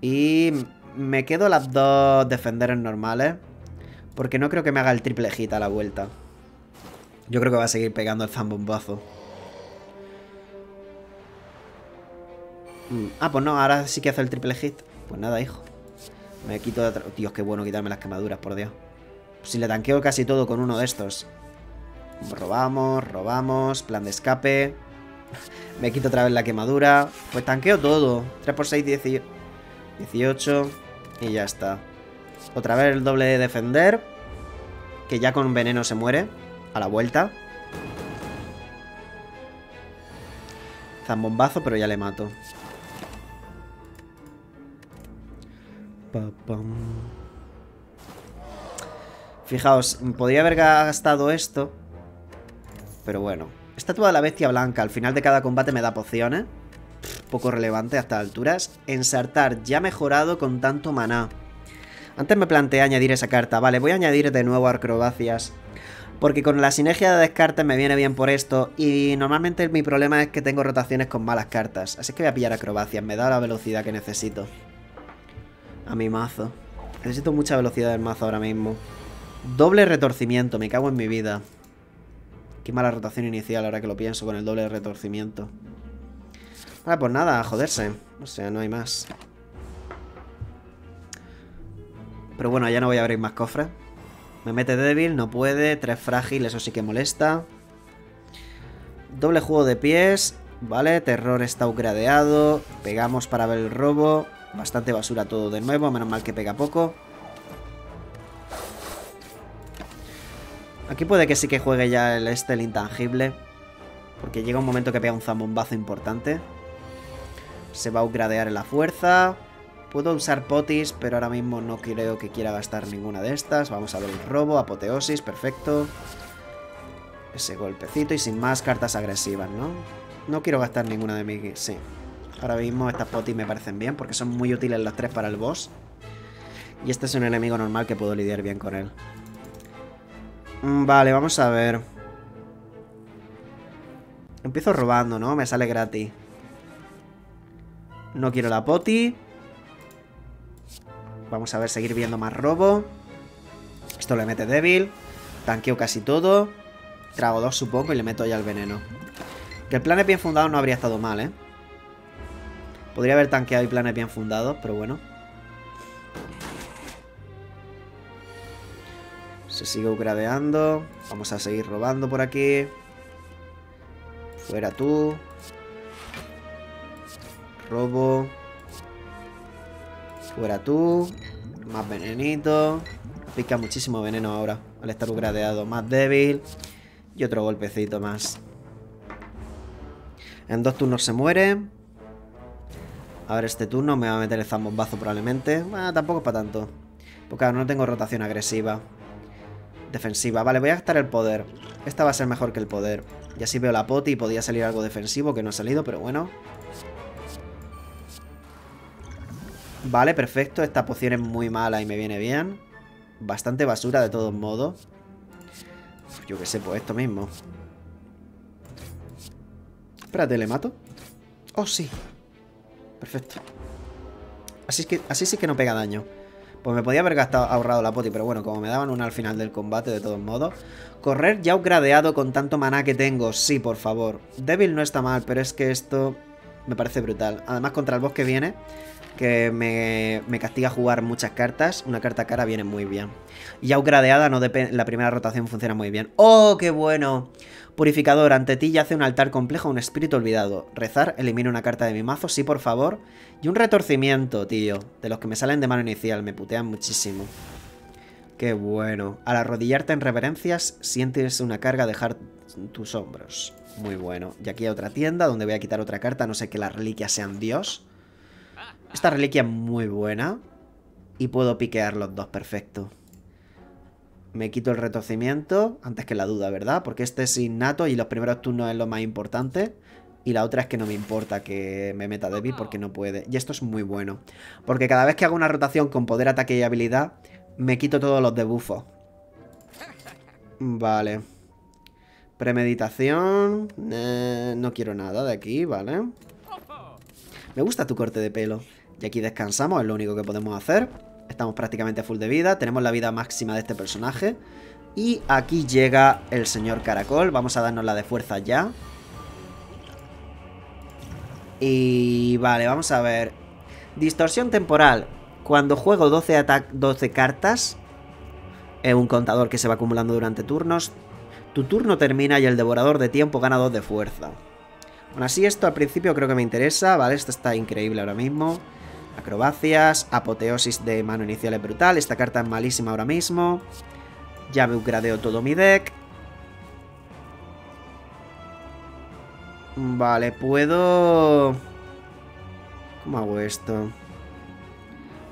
Y me quedo las dos defenderes normales, porque no creo que me haga el triple hit a la vuelta. Yo creo que va a seguir pegando el zambombazo. Mm, ah, pues no, ahora sí que hace el triple hit. Pues nada, hijo. Me quito de... Dios, qué bueno quitarme las quemaduras, por Dios. Si le tanqueo casi todo con uno de estos. Robamos, robamos, plan de escape. Me quito otra vez la quemadura. Pues tanqueo todo. 3x6, 18. Y ya está. Otra vez el doble de defender. Que ya con veneno se muere. A la vuelta. Zambombazo, pero ya le mato. Fijaos, podría haber gastado esto. Pero bueno. Estatua de la bestia blanca. Al final de cada combate me da pociones. poco relevante hasta alturas. Ensartar, ya mejorado con tanto maná. Antes me planteé añadir esa carta. Vale, voy a añadir de nuevo acrobacias. Porque con la sinergia de descarte me viene bien por esto. Y normalmente mi problema es que tengo rotaciones con malas cartas. Así que voy a pillar acrobacias. Me da la velocidad que necesito a mi mazo. Necesito mucha velocidad del mazo ahora mismo. Doble retorcimiento, me cago en mi vida. Qué mala rotación inicial ahora que lo pienso con el doble retorcimiento. Vale, pues nada, a joderse. O sea, no hay más. Pero bueno, ya no voy a abrir más cofres. Me mete débil, no puede. Tres frágil, eso sí que molesta. Doble juego de pies. Vale, terror está upgradeado. Pegamos para ver el robo. Bastante basura todo de nuevo, menos mal que pega poco. Aquí puede que sí que juegue ya el este, intangible. Porque llega un momento que pega un zambombazo importante. Se va a upgradear en la fuerza. Puedo usar potis, pero ahora mismo no creo que quiera gastar ninguna de estas. Vamos a ver el robo, apoteosis, perfecto. Ese golpecito y sin más cartas agresivas, ¿no? No quiero gastar ninguna de mis... Sí, Ahora mismo estas potis me parecen bien porque son muy útiles las tres para el boss. Y este es un enemigo normal que puedo lidiar bien con él. Mm, vale, vamos a ver. Empiezo robando, ¿no? Me sale gratis. No quiero la poti. Vamos a ver, seguir viendo más robo. Esto le mete débil. Tanqueo casi todo. Trago dos, supongo, y le meto ya el veneno. Que el plan es bien fundado no habría estado mal, ¿eh? Podría haber tanqueado y planes bien fundados, pero bueno. Se sigue upgradeando. Vamos a seguir robando por aquí. Fuera tú. Robo. Fuera tú. Más venenito. Pica muchísimo veneno ahora. Al estar upgradeado. Más débil. Y otro golpecito más. En dos turnos se muere. A ver, este turno me va a meter el zambombazo probablemente. Bueno, tampoco es para tanto. Porque ahora no tengo rotación agresiva. Defensiva. Vale, voy a gastar el poder. Esta va a ser mejor que el poder. Y así veo la poti y podía salir algo defensivo que no ha salido, pero bueno. Vale, perfecto. Esta poción es muy mala y me viene bien. Bastante basura de todos modos. Yo qué sé, pues esto mismo. Espérate, ¿le mato? Oh, sí. Perfecto. Así, es que, así sí que no pega daño. Pues me podía haber gastado, ahorrado la poti, pero bueno, como me daban una al final del combate, de todos modos. Correr ya upgradeado con tanto maná que tengo, sí, por favor. Débil no está mal, pero es que esto me parece brutal. Además, contra el boss que viene, que me, me castiga jugar muchas cartas. Una carta cara viene muy bien. Y upgradeada, no la primera rotación funciona muy bien. ¡Oh, qué bueno! Purificador, ante ti yace un altar complejo, un espíritu olvidado. Rezar, elimina una carta de mi mazo, sí, por favor. Y un retorcimiento, tío. De los que me salen de mano inicial, me putean muchísimo. Qué bueno. Al arrodillarte en reverencias, sientes una carga dejar tus hombros. Muy bueno. Y aquí hay otra tienda donde voy a quitar otra carta, no sé que las reliquias sean Dios. Esta reliquia es muy buena. Y puedo piquear los dos, perfecto. Me quito el retorcimiento antes que la duda, ¿verdad? Porque este es innato y los primeros turnos es lo más importante. Y la otra es que no me importa que me meta débil porque no puede. Y esto es muy bueno. Porque cada vez que hago una rotación con poder, ataque y habilidad, me quito todos los debuffos. Vale. Premeditación. Eh, no quiero nada de aquí, ¿vale? Me gusta tu corte de pelo. Y aquí descansamos, es lo único que podemos hacer. Estamos prácticamente full de vida. Tenemos la vida máxima de este personaje. Y aquí llega el señor Caracol. Vamos a darnos la de fuerza ya. Y vale, vamos a ver. Distorsión temporal. Cuando juego 12, 12 cartas, es un contador que se va acumulando durante turnos. Tu turno termina y el devorador de tiempo gana 2 de fuerza. Aún así, esto al principio creo que me interesa, ¿vale? Esto está increíble ahora mismo. Acrobacias, apoteosis de mano inicial es brutal. Esta carta es malísima ahora mismo. Ya me upgradeo todo mi deck. Vale, puedo... ¿Cómo hago esto?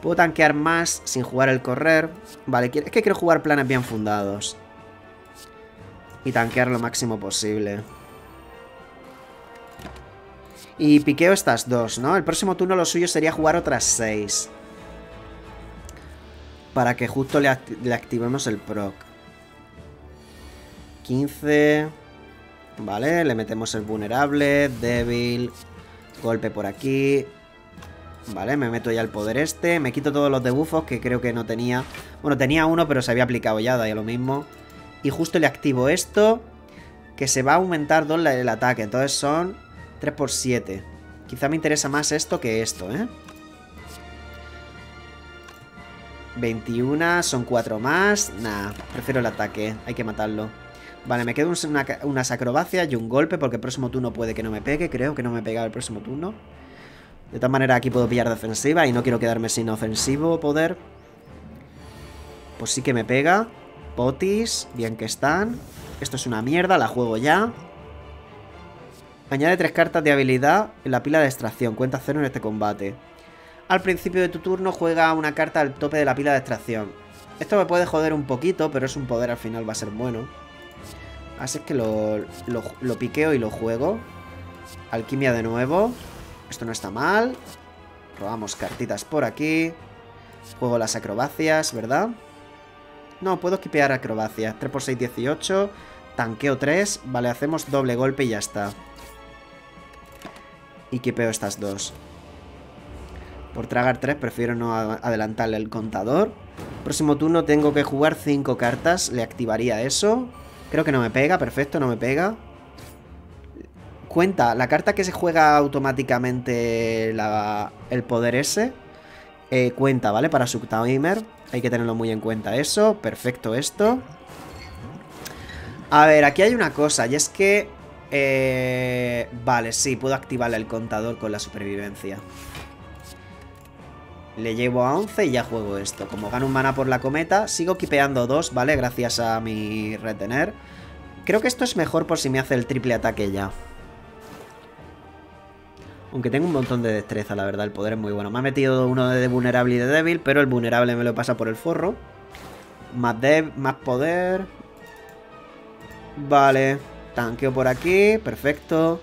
Puedo tanquear más sin jugar el correr. Vale, es que quiero jugar planes bien fundados. Y tanquear lo máximo posible. Y piqueo estas dos, ¿no? El próximo turno lo suyo sería jugar otras seis. Para que justo le, activemos el proc. 15... Vale, le metemos el vulnerable, débil, golpe por aquí, Vale, me meto ya el poder este. Me quito todos los debuffos que creo que no tenía. Bueno, tenía uno, pero se había aplicado ya, da ya lo mismo. Y justo le activo esto, que se va a aumentar 2 el ataque. Entonces son 3 por 7. Quizá me interesa más esto que esto, ¿eh? 21, son 4 más. Nah, prefiero el ataque, hay que matarlo. Vale, me quedo unas acrobacias y un golpe porque el próximo turno puede que no me pegue. Creo que no me pega el próximo turno. De todas maneras aquí puedo pillar defensiva y no quiero quedarme sin ofensivo poder. Pues sí que me pega. Potis, bien que están. Esto es una mierda, la juego ya. Añade tres cartas de habilidad en la pila de extracción. Cuenta cero en este combate. Al principio de tu turno juega una carta al tope de la pila de extracción. Esto me puede joder un poquito, pero es un poder al final, va a ser bueno. Así es que lo, piqueo y lo juego. Alquimia de nuevo. Esto no está mal. Robamos cartitas por aquí. Juego las acrobacias, ¿verdad? No, puedo equipear acrobacias. 3x6, 18. Tanqueo 3. Vale, hacemos doble golpe y ya está. Y quipeo estas dos. Por tragar 3 prefiero no adelantarle el contador. Próximo turno tengo que jugar 5 cartas. Le activaría eso. Creo que no me pega. Perfecto, no me pega. Cuenta, la carta que se juega automáticamente el poder ese, eh, cuenta, ¿vale? Para su timer. Hay que tenerlo muy en cuenta eso. Perfecto esto. A ver, aquí hay una cosa, y es que... Eh, vale, sí, puedo activarle el contador con la supervivencia. Le llevo a 11 y ya juego esto. Como gano un mana por la cometa, sigo kipeando dos, ¿vale? Gracias a mi retener. Creo que esto es mejor por si me hace el triple ataque ya. Aunque tengo un montón de destreza, la verdad, el poder es muy bueno. Me ha metido uno de vulnerable y de débil, pero el vulnerable me lo pasa por el forro. Más, de más poder. Vale. Tanqueo por aquí, perfecto.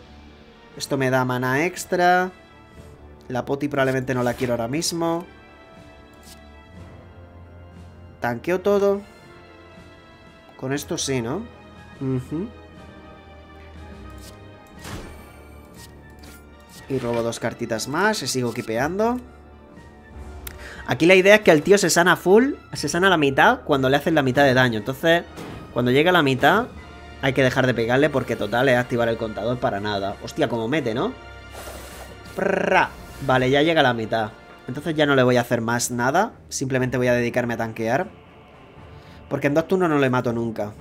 Esto me da mana extra. La poti probablemente no la quiero ahora mismo. Tanqueo todo. Con esto sí, ¿no? Y robo dos cartitas más y sigo kipeando. Aquí la idea es que el tío se sana full, se sana la mitad cuando le hacen la mitad de daño. Entonces, cuando llega a la mitad, hay que dejar de pegarle porque total es activar el contador para nada. Hostia, como mete, ¿no? Vale, ya llega a la mitad. Entonces ya no le voy a hacer más nada. Simplemente voy a dedicarme a tanquear. Porque en dos turnos no le mato nunca.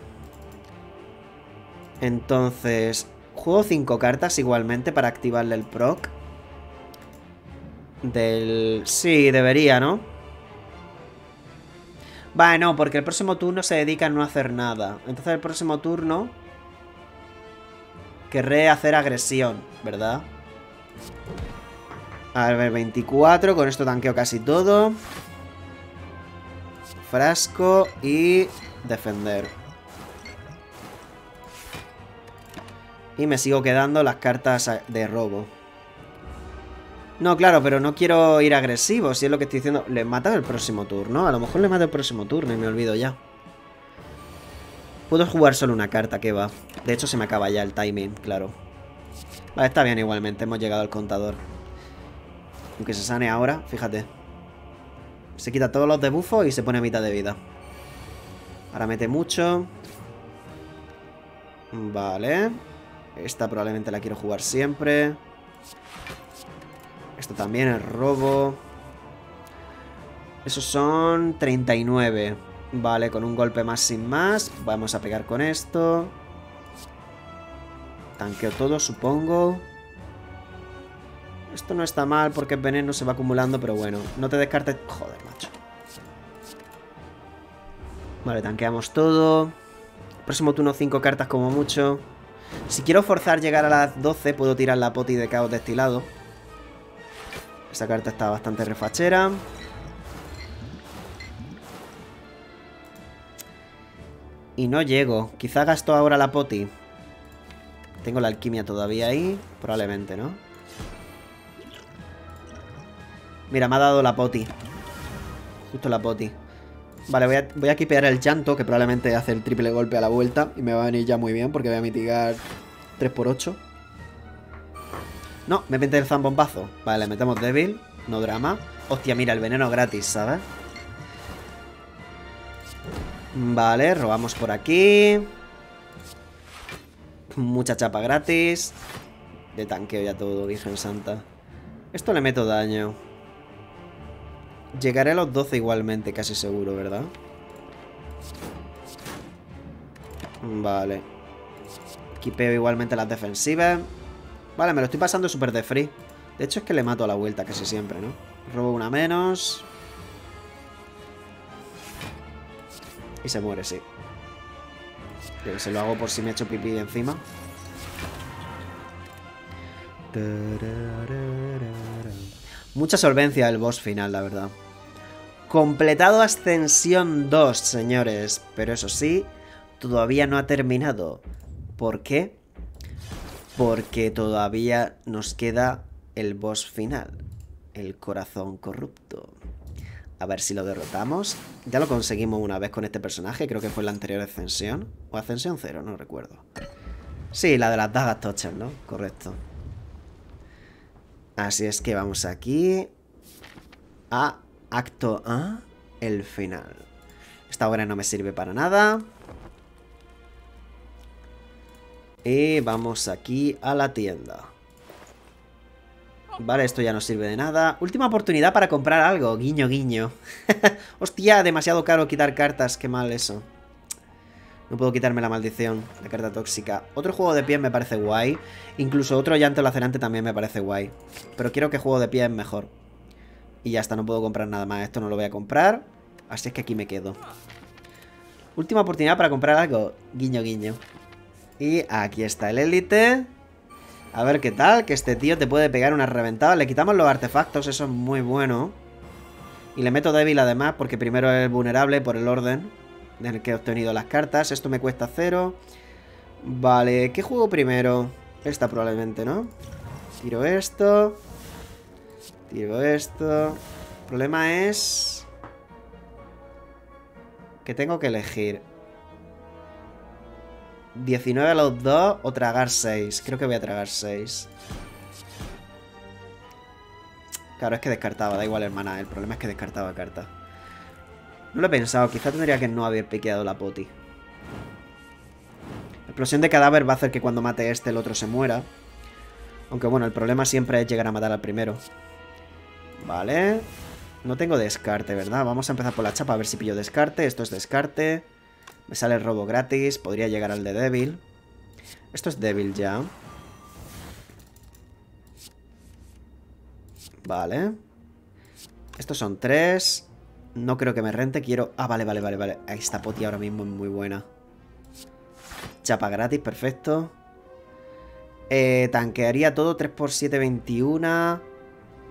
Entonces, juego cinco cartas igualmente para activarle el proc. Del... Sí, debería, ¿no? Vale, no, porque el próximo turno se dedica a no hacer nada. Entonces el próximo turno... Querré hacer agresión, ¿verdad? A ver, 24. Con esto tanqueo casi todo. Frasco y defender. Y me sigo quedando las cartas de robo. No, claro, pero no quiero ir agresivo, si es lo que estoy diciendo. Le mata el próximo turno. A lo mejor le mata el próximo turno y me olvido ya. Puedo jugar solo una carta, que va. De hecho, se me acaba ya el timing, claro. Vale, está bien igualmente, hemos llegado al contador. Aunque se sane ahora, fíjate. Se quita todos los debuffos y se pone a mitad de vida. Ahora mete mucho. Vale. Esta probablemente la quiero jugar siempre. Esto también, el robo. Esos son 39. Vale, con un golpe más sin más. Vamos a pegar con esto. Tanqueo todo, supongo. Esto no está mal porque el veneno se va acumulando, pero bueno. No te descartes... Joder, macho. Vale, tanqueamos todo. Próximo turno 5 cartas como mucho. Si quiero forzar llegar a las 12, puedo tirar la poti de caos destilado. Esa carta está bastante refachera. Y no llego. Quizá gasto ahora la poti. Tengo la alquimia todavía ahí. Probablemente, ¿no? Mira, me ha dado la poti. Justo la poti. Vale, voy a, voy a kipear el llanto, que probablemente hace el triple golpe a la vuelta. Y me va a venir ya muy bien, porque voy a mitigar 3x8. No, me mete el zambombazo. Vale, le metemos débil. No drama. Hostia, mira, el veneno gratis, ¿sabes? Vale, robamos por aquí. Mucha chapa gratis. De tanqueo ya todo, Virgen Santa. Esto le meto daño. Llegaré a los 12 igualmente, casi seguro, ¿verdad? Vale. Equipeo igualmente las defensivas. Vale, me lo estoy pasando súper de free. De hecho es que le mato a la vuelta casi siempre, ¿no? Robo una menos. Y se muere, sí. Se lo hago por si me he hecho pipí encima. Mucha solvencia el boss final, la verdad. Completado Ascensión 2, señores. Pero eso sí, todavía no ha terminado. ¿Por qué? Porque todavía nos queda el boss final. El corazón corrupto. A ver si lo derrotamos. Ya lo conseguimos una vez con este personaje. Creo que fue la anterior ascensión. O ascensión cero, no recuerdo. Sí, la de las dagas tochas, ¿no? Correcto. Así es que vamos aquí. A acto A. El final. Esta hora no me sirve para nada. Y vamos aquí a la tienda. Vale, esto ya no sirve de nada. Última oportunidad para comprar algo. Guiño, guiño. Hostia, demasiado caro quitar cartas. Qué mal eso. No puedo quitarme la maldición. La carta tóxica. Otro juego de pie me parece guay. Incluso otro llanto lacerante también me parece guay. Pero quiero que juego de pie es mejor. Y ya está, no puedo comprar nada más. Esto no lo voy a comprar. Así es que aquí me quedo. Última oportunidad para comprar algo. Guiño, guiño. Y aquí está el élite. A ver qué tal, que este tío te puede pegar una reventada. Le quitamos los artefactos, eso es muy bueno. Y le meto débil además, porque primero es vulnerable por el orden en el que he obtenido las cartas. Esto me cuesta cero. Vale, ¿qué juego primero? Esta probablemente, ¿no? Tiro esto. Tiro esto. El problema es... Que tengo que elegir. 19 a los dos o tragar 6. Creo que voy a tragar 6. Claro, es que descartaba, da igual hermana. El problema es que descartaba carta. No lo he pensado, quizá tendría que no haber piqueado la poti. explosión de cadáver va a hacer que cuando mate este el otro se muera. Aunque bueno, el problema siempre es llegar a matar al primero. Vale. No tengo descarte, ¿verdad? Vamos a empezar por la chapa a ver si pillo descarte. Esto es descarte. Me sale el robo gratis. Podría llegar al de débil. Esto es débil ya. Vale. Estos son tres. No creo que me rente. Quiero... Ah, vale, vale, vale, vale. Esta poti ahora mismo es muy buena. Chapa gratis, perfecto. Eh, tanquearía todo. 3 x 7, 21.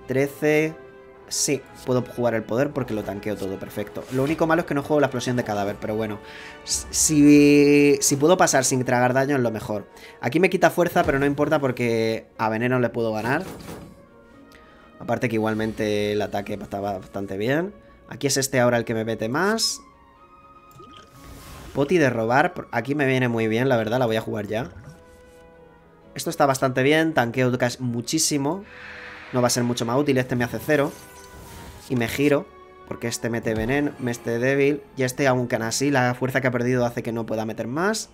13. Sí, puedo jugar el poder porque lo tanqueo todo, perfecto. Lo único malo es que no juego la explosión de cadáver, pero bueno. Si, si puedo pasar sin tragar daño es lo mejor. Aquí me quita fuerza, pero no importa porque a veneno le puedo ganar. Aparte que igualmente el ataque estaba bastante bien. Aquí es este ahora el que me mete más. Poti de robar. Aquí me viene muy bien, la verdad, la voy a jugar ya. Esto está bastante bien, tanqueo muchísimo. No va a ser mucho más útil, este me hace cero. Y me giro, porque este mete veneno, me este débil. Y este, aunque así, la fuerza que ha perdido hace que no pueda meter más.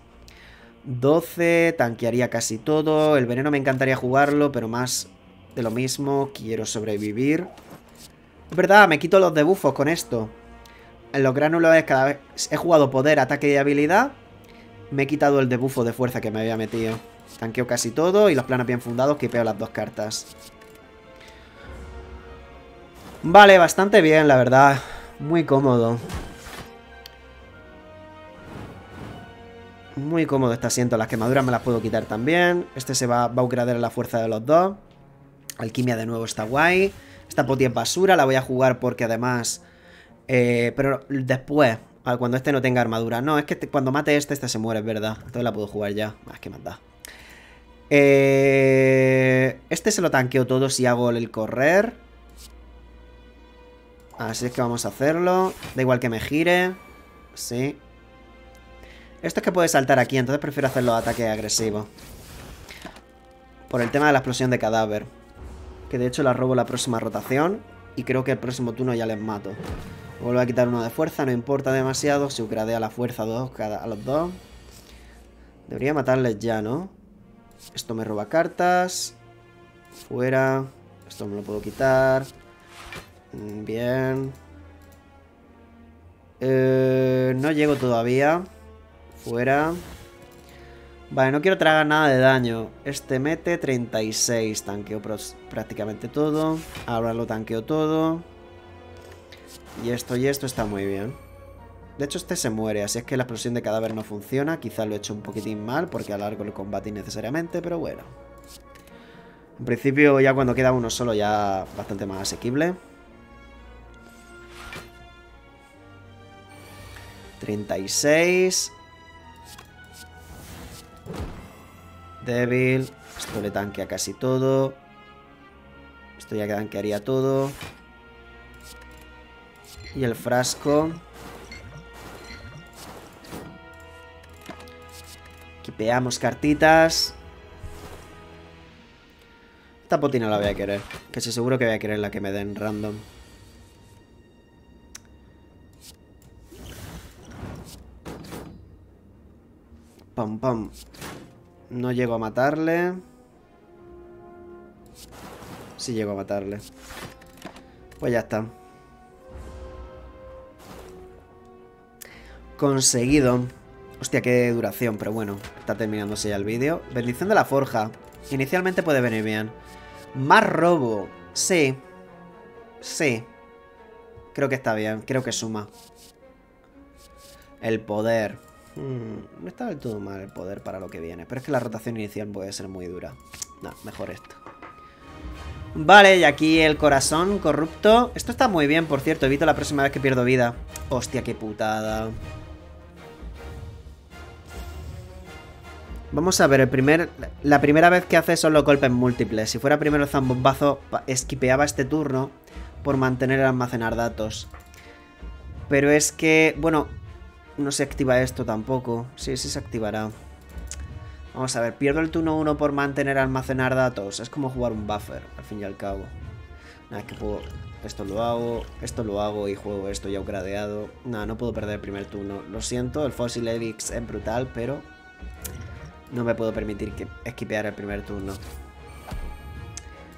12, tanquearía casi todo. El veneno me encantaría jugarlo, pero más de lo mismo. Quiero sobrevivir. Es verdad, me quito los debuffos con esto. En los gránulos es cada vez... He jugado poder, ataque y habilidad. Me he quitado el debufo de fuerza que me había metido. Tanqueo casi todo y los planos bien fundados peo las dos cartas. Vale, bastante bien, la verdad. Muy cómodo. Muy cómodo este asiento. Las quemaduras me las puedo quitar también. Este se va, va a upgradear la fuerza de los dos. Alquimia de nuevo está guay. Esta poti es basura, la voy a jugar porque además... Eh, pero después, cuando este no tenga armadura. No, es que cuando mate este, este se muere, es verdad. Entonces la puedo jugar ya. Más que más da. Eh, este se lo tanqueo todo si hago el correr. Así es que vamos a hacerlo. Da igual que me gire. Sí. Esto es que puede saltar aquí, entonces prefiero hacerlo ataque agresivo. Por el tema de la explosión de cadáver. Que de hecho la robo la próxima rotación. Y creo que el próximo turno ya les mato. Vuelvo a quitar uno de fuerza, no importa demasiado. Se upgradea la fuerza dos, cada, a los dos. Debería matarles ya, ¿no? Esto me roba cartas. Fuera. Esto me lo puedo quitar. Mm, bien. Eh, no llego todavía. Fuera. Vale, no quiero tragar nada de daño. Este mete 36. Tanqueo prácticamente todo. Ahora lo tanqueo todo. Y esto y esto está muy bien. De hecho, este se muere, así es que la explosión de cadáver no funciona. Quizás lo he hecho un poquitín mal porque alargo el combate innecesariamente, pero bueno. En principio, ya cuando queda uno solo, ya bastante más asequible. 36. Débil. Esto le tanquea casi todo. Esto ya tanquearía todo. Y el frasco. Equipeamos cartitas. Esta potina la voy a querer. Que seguro que voy a querer la que me den random. No llego a matarle. Sí llego a matarle. Pues ya está. Conseguido. Hostia, qué duración, pero bueno, está terminándose ya el vídeo. Bendición de la forja. Inicialmente puede venir bien. Más robo. Sí. Sí. Creo que está bien, creo que suma. El poder. Hmm, no está del todo mal el poder para lo que viene. Pero es que la rotación inicial puede ser muy dura. No, mejor esto. Vale, y aquí el corazón corrupto. Esto está muy bien, por cierto. Evito la próxima vez que pierdo vida. Hostia, qué putada. Vamos a ver, el primer, la primera vez que hace son los golpes múltiples. Si fuera primero el zambombazo, esquipeaba este turno por mantener el almacenar datos. Pero es que, bueno, no se activa esto tampoco. Sí, sí se activará. Vamos a ver, pierdo el turno 1 por mantener almacenar datos. Es como jugar un buffer, al fin y al cabo. Nada, que puedo... Esto lo hago, esto lo hago y juego esto ya gradeado. Nada, no puedo perder el primer turno. Lo siento, el Fossil Evix es brutal, pero... No me puedo permitir que esquipear el primer turno.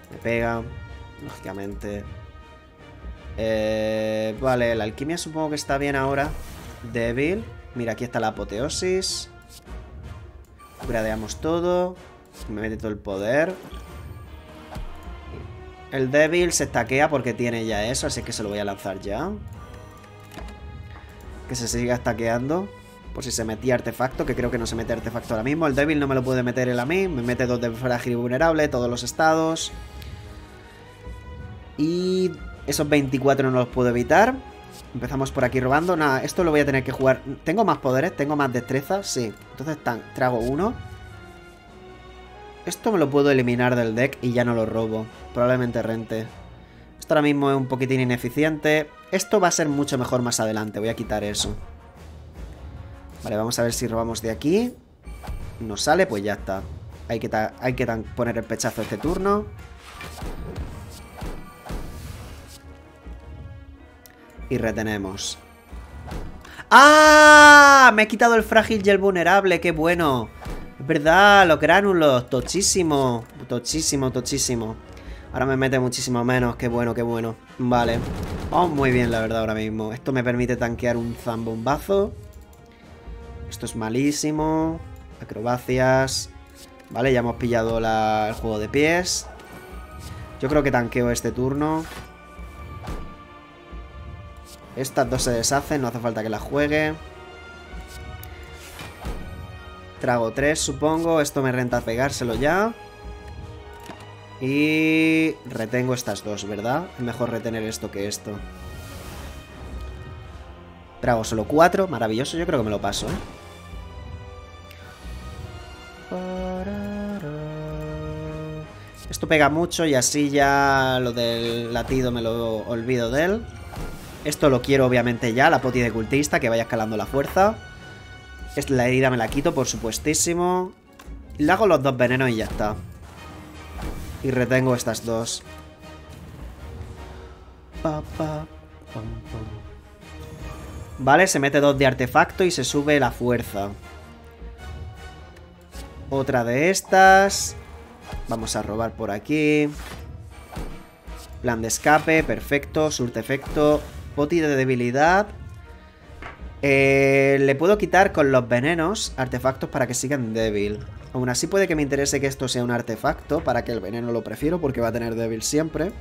Me pega, lógicamente. Eh, vale, la alquimia supongo que está bien ahora. Débil. Mira, aquí está la apoteosis. Gradeamos todo. Me mete todo el poder. El débil se estaquea porque tiene ya eso, así que se lo voy a lanzar ya. Que se siga estaqueando. Por si se metía artefacto, que creo que no se mete artefacto ahora mismo. El débil no me lo puede meter él a mí. Me mete dos de frágil y vulnerable, todos los estados. Y esos 24 no los puedo evitar. Empezamos por aquí robando. Nada, esto lo voy a tener que jugar. ¿Tengo más poderes? ¿Tengo más destreza? Sí. Entonces trago uno. Esto me lo puedo eliminar del deck y ya no lo robo. Probablemente rente. Esto ahora mismo es un poquitín ineficiente. Esto va a ser mucho mejor más adelante. Voy a quitar eso. Vale, vamos a ver si robamos de aquí. No sale, pues ya está. Hay que, hay que poner el pechazo este turno. Y retenemos. ¡Ah! Me he quitado el frágil y el vulnerable. ¡Qué bueno! Es verdad, los gránulos, tochísimo, tochísimo, tochísimo. Ahora me mete muchísimo menos, qué bueno, qué bueno. Vale, vamos muy bien la verdad ahora mismo. Esto me permite tanquear un zambombazo. Esto es malísimo. Acrobacias. Vale, ya hemos pillado el juego de pies. Yo creo que tanqueo este turno. Estas dos se deshacen, no hace falta que las juegue. Trago tres, supongo. Esto me renta pegárselo ya. Y retengo estas dos, ¿verdad? Es mejor retener esto que esto. Trago solo cuatro. Maravilloso. Yo creo que me lo paso, ¿eh? Esto pega mucho y así ya lo del latido me lo olvido de él. Esto lo quiero obviamente ya, la poti de cultista, que vaya escalando la fuerza. La herida me la quito, por supuestísimo. Le hago los dos venenos y ya está. Y retengo estas dos. Vale, se mete dos de artefacto y se sube la fuerza. Otra de estas. Vamos a robar por aquí. Plan de escape, perfecto. Surte Poti de debilidad. Eh, le puedo quitar con los venenos artefactos para que sigan débil. Aún así puede que me interese que esto sea un artefacto para que el veneno lo prefiero porque va a tener débil siempre.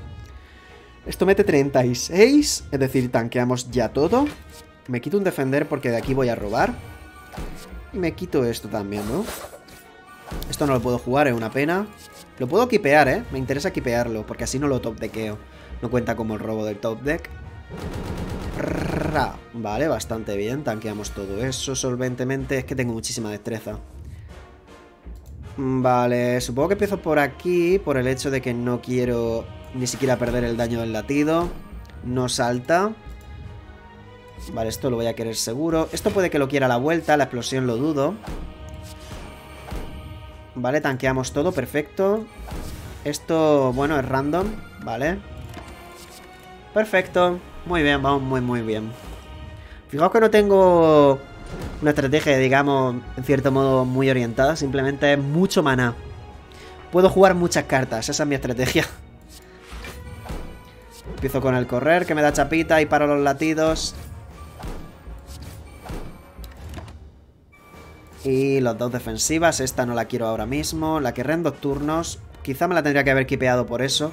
Esto mete 36, es decir, tanqueamos ya todo. Me quito un defender porque de aquí voy a robar. Y me quito esto también, ¿no? Esto no lo puedo jugar, es una pena. Lo puedo kipear, ¿eh? Me interesa kipearlo porque así no lo top deckeo. No cuenta como el robo del top deck. Vale, bastante bien. Tanqueamos todo eso solventemente. Es que tengo muchísima destreza. Vale, supongo que empiezo por aquí por el hecho de que no quiero ni siquiera perder el daño del latido. No salta. Vale, esto lo voy a querer seguro. Esto puede que lo quiera la vuelta, la explosión lo dudo. Vale, tanqueamos todo, perfecto. Esto, bueno, es random, vale. Perfecto. Muy bien, vamos muy muy bien. Fijaos que no tengo una estrategia, digamos, en cierto modo muy orientada. Simplemente es mucho maná. Puedo jugar muchas cartas, esa es mi estrategia. Empiezo con el correr, que me da chapita y paro los latidos. Y los dos defensivas, esta no la quiero ahora mismo. La querré en dos turnos. Quizá me la tendría que haber kipeado por eso.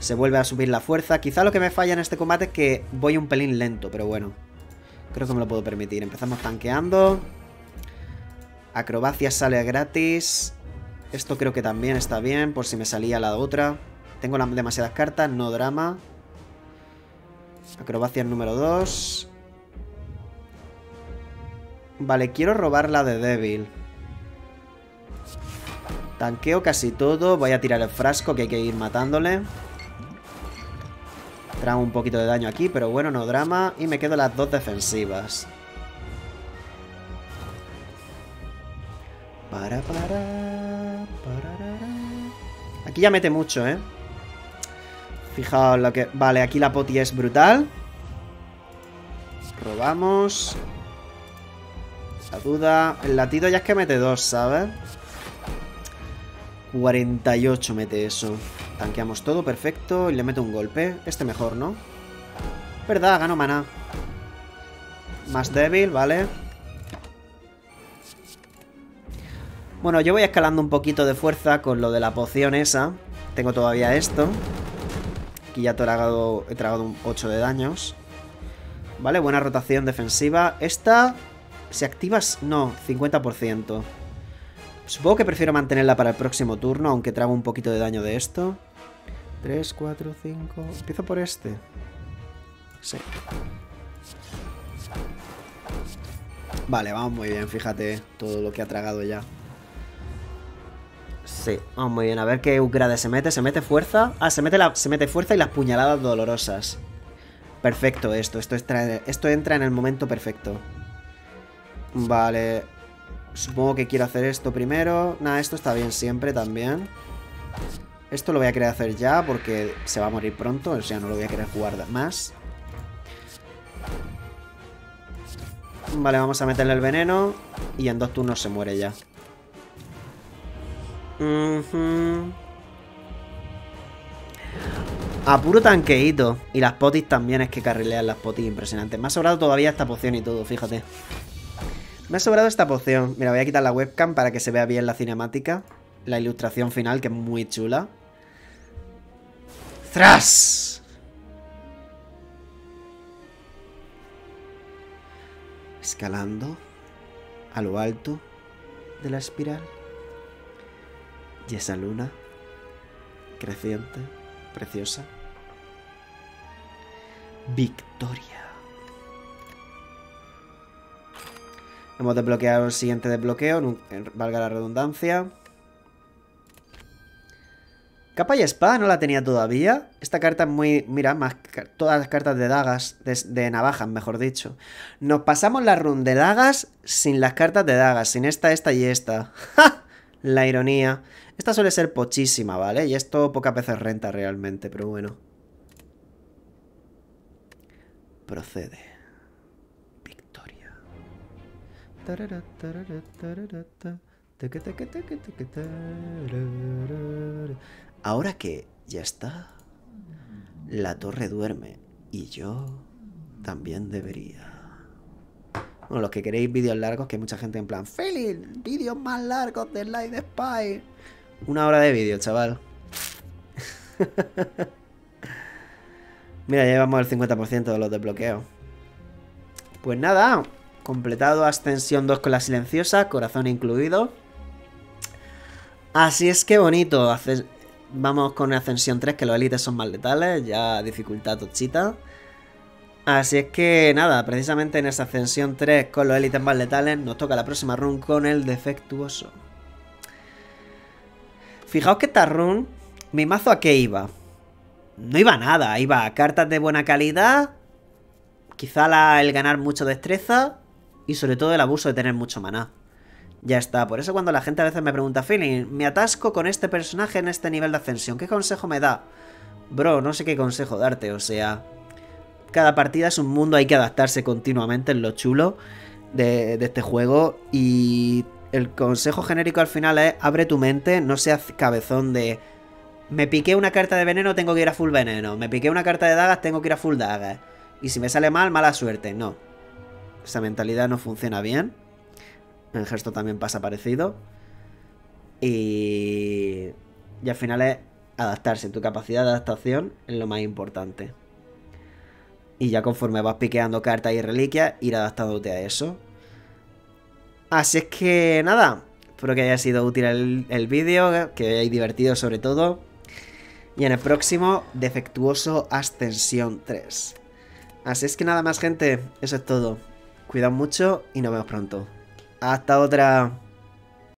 Se vuelve a subir la fuerza. Quizá lo que me falla en este combate es que voy un pelín lento, pero bueno. Creo que me lo puedo permitir. Empezamos tanqueando. Acrobacia sale gratis. Esto creo que también está bien, por si me salía la otra. Tengo demasiadas cartas, no drama. Acrobacia número 2. Vale, quiero robar la de débil. Tanqueo casi todo. Voy a tirar el frasco que hay que ir matándole. Trago un poquito de daño aquí, pero bueno, no drama. Y me quedo las dos defensivas. Para, para, Aquí ya mete mucho, ¿eh? Fijaos lo que... Vale, aquí la poti es brutal. Robamos. Esa duda. El latido ya es que mete dos, ¿sabes? 48 mete eso. Tanqueamos todo, perfecto. Y le meto un golpe. Este mejor, ¿no? Verdad, gano maná. Más débil, vale. Bueno, yo voy escalando un poquito de fuerza con lo de la poción esa. Tengo todavía esto. Aquí ya he tragado, he tragado un 8 de daños. Vale, buena rotación defensiva. Esta ¿Se activa? No, 50%. Supongo que prefiero mantenerla para el próximo turno, aunque trago un poquito de daño de esto. 3, 4, 5... Empiezo por este. Sí. Vale, vamos muy bien, fíjate todo lo que ha tragado ya. Sí, vamos muy bien. A ver qué upgrade se mete. ¿Se mete fuerza? Ah, se mete, la, se mete fuerza y las puñaladas dolorosas. Perfecto esto. Esto, esto entra en el momento perfecto. Vale. Supongo que quiero hacer esto primero. Nada, esto está bien siempre también. Esto lo voy a querer hacer ya porque se va a morir pronto. O sea, no lo voy a querer jugar más. Vale, vamos a meterle el veneno. Y en dos turnos se muere ya. A puro tanqueito. Y las potis también es que carrilean las potis impresionantes. Me ha sobrado todavía esta poción y todo, fíjate. Me ha sobrado esta poción. Mira, voy a quitar la webcam para que se vea bien la cinemática. La ilustración final, que es muy chula. ¡Thras! Escalando a lo alto de la espiral. Y esa luna creciente, preciosa. Victoria. Hemos desbloqueado el siguiente desbloqueo, valga la redundancia. Capa y espada no la tenía todavía. Esta carta es muy... Mira, más todas las cartas de dagas, de, navajas, mejor dicho. Nos pasamos la run de dagas sin las cartas de dagas, sin esta, esta y esta. ¡Ja! La ironía. Esta suele ser pochísima, ¿vale? Y esto pocas veces renta realmente, pero bueno. Procede. Ahora que ya está, la torre duerme y yo también debería. Bueno, los que queréis vídeos largos, que hay mucha gente en plan, Feliz, vídeos más largos de Light Spy. Una hora de vídeo, chaval. Mira, ya llevamos el 50% de los desbloqueos. Pues nada, Completado Ascensión 2 con la silenciosa, corazón incluido. Así es que bonito. Vamos con Ascensión 3, que los élites son más letales, ya dificultad tochita. Así es que nada, precisamente en esa Ascensión 3 con los élites más letales, nos toca la próxima run con el defectuoso. Fijaos que esta run, mi mazo a qué iba. No iba nada, iba a cartas de buena calidad, quizá el ganar mucho destreza y sobre todo el abuso de tener mucho maná. Ya está, por eso cuando la gente a veces me pregunta, Feeling, me atasco con este personaje en este nivel de ascensión, ¿qué consejo me da? Bro, no sé qué consejo darte, o sea... Cada partida es un mundo, hay que adaptarse continuamente en lo chulo de, de este juego y el consejo genérico al final es abre tu mente, no seas cabezón de... Me piqué una carta de veneno, tengo que ir a full veneno. Me piqué una carta de dagas, tengo que ir a full dagas. Y si me sale mal, mala suerte. No, esa mentalidad no funciona bien. En gesto también pasa parecido. Y, y al final es adaptarse. Tu capacidad de adaptación es lo más importante. Y ya conforme vas piqueando cartas y reliquias, ir adaptándote a eso. Así es que nada, espero que haya sido útil el, el vídeo, que hayáis divertido sobre todo. Y en el próximo, Defectuoso Ascensión 3. Así es que nada más gente, eso es todo. Cuidado mucho y nos vemos pronto. Hasta otra.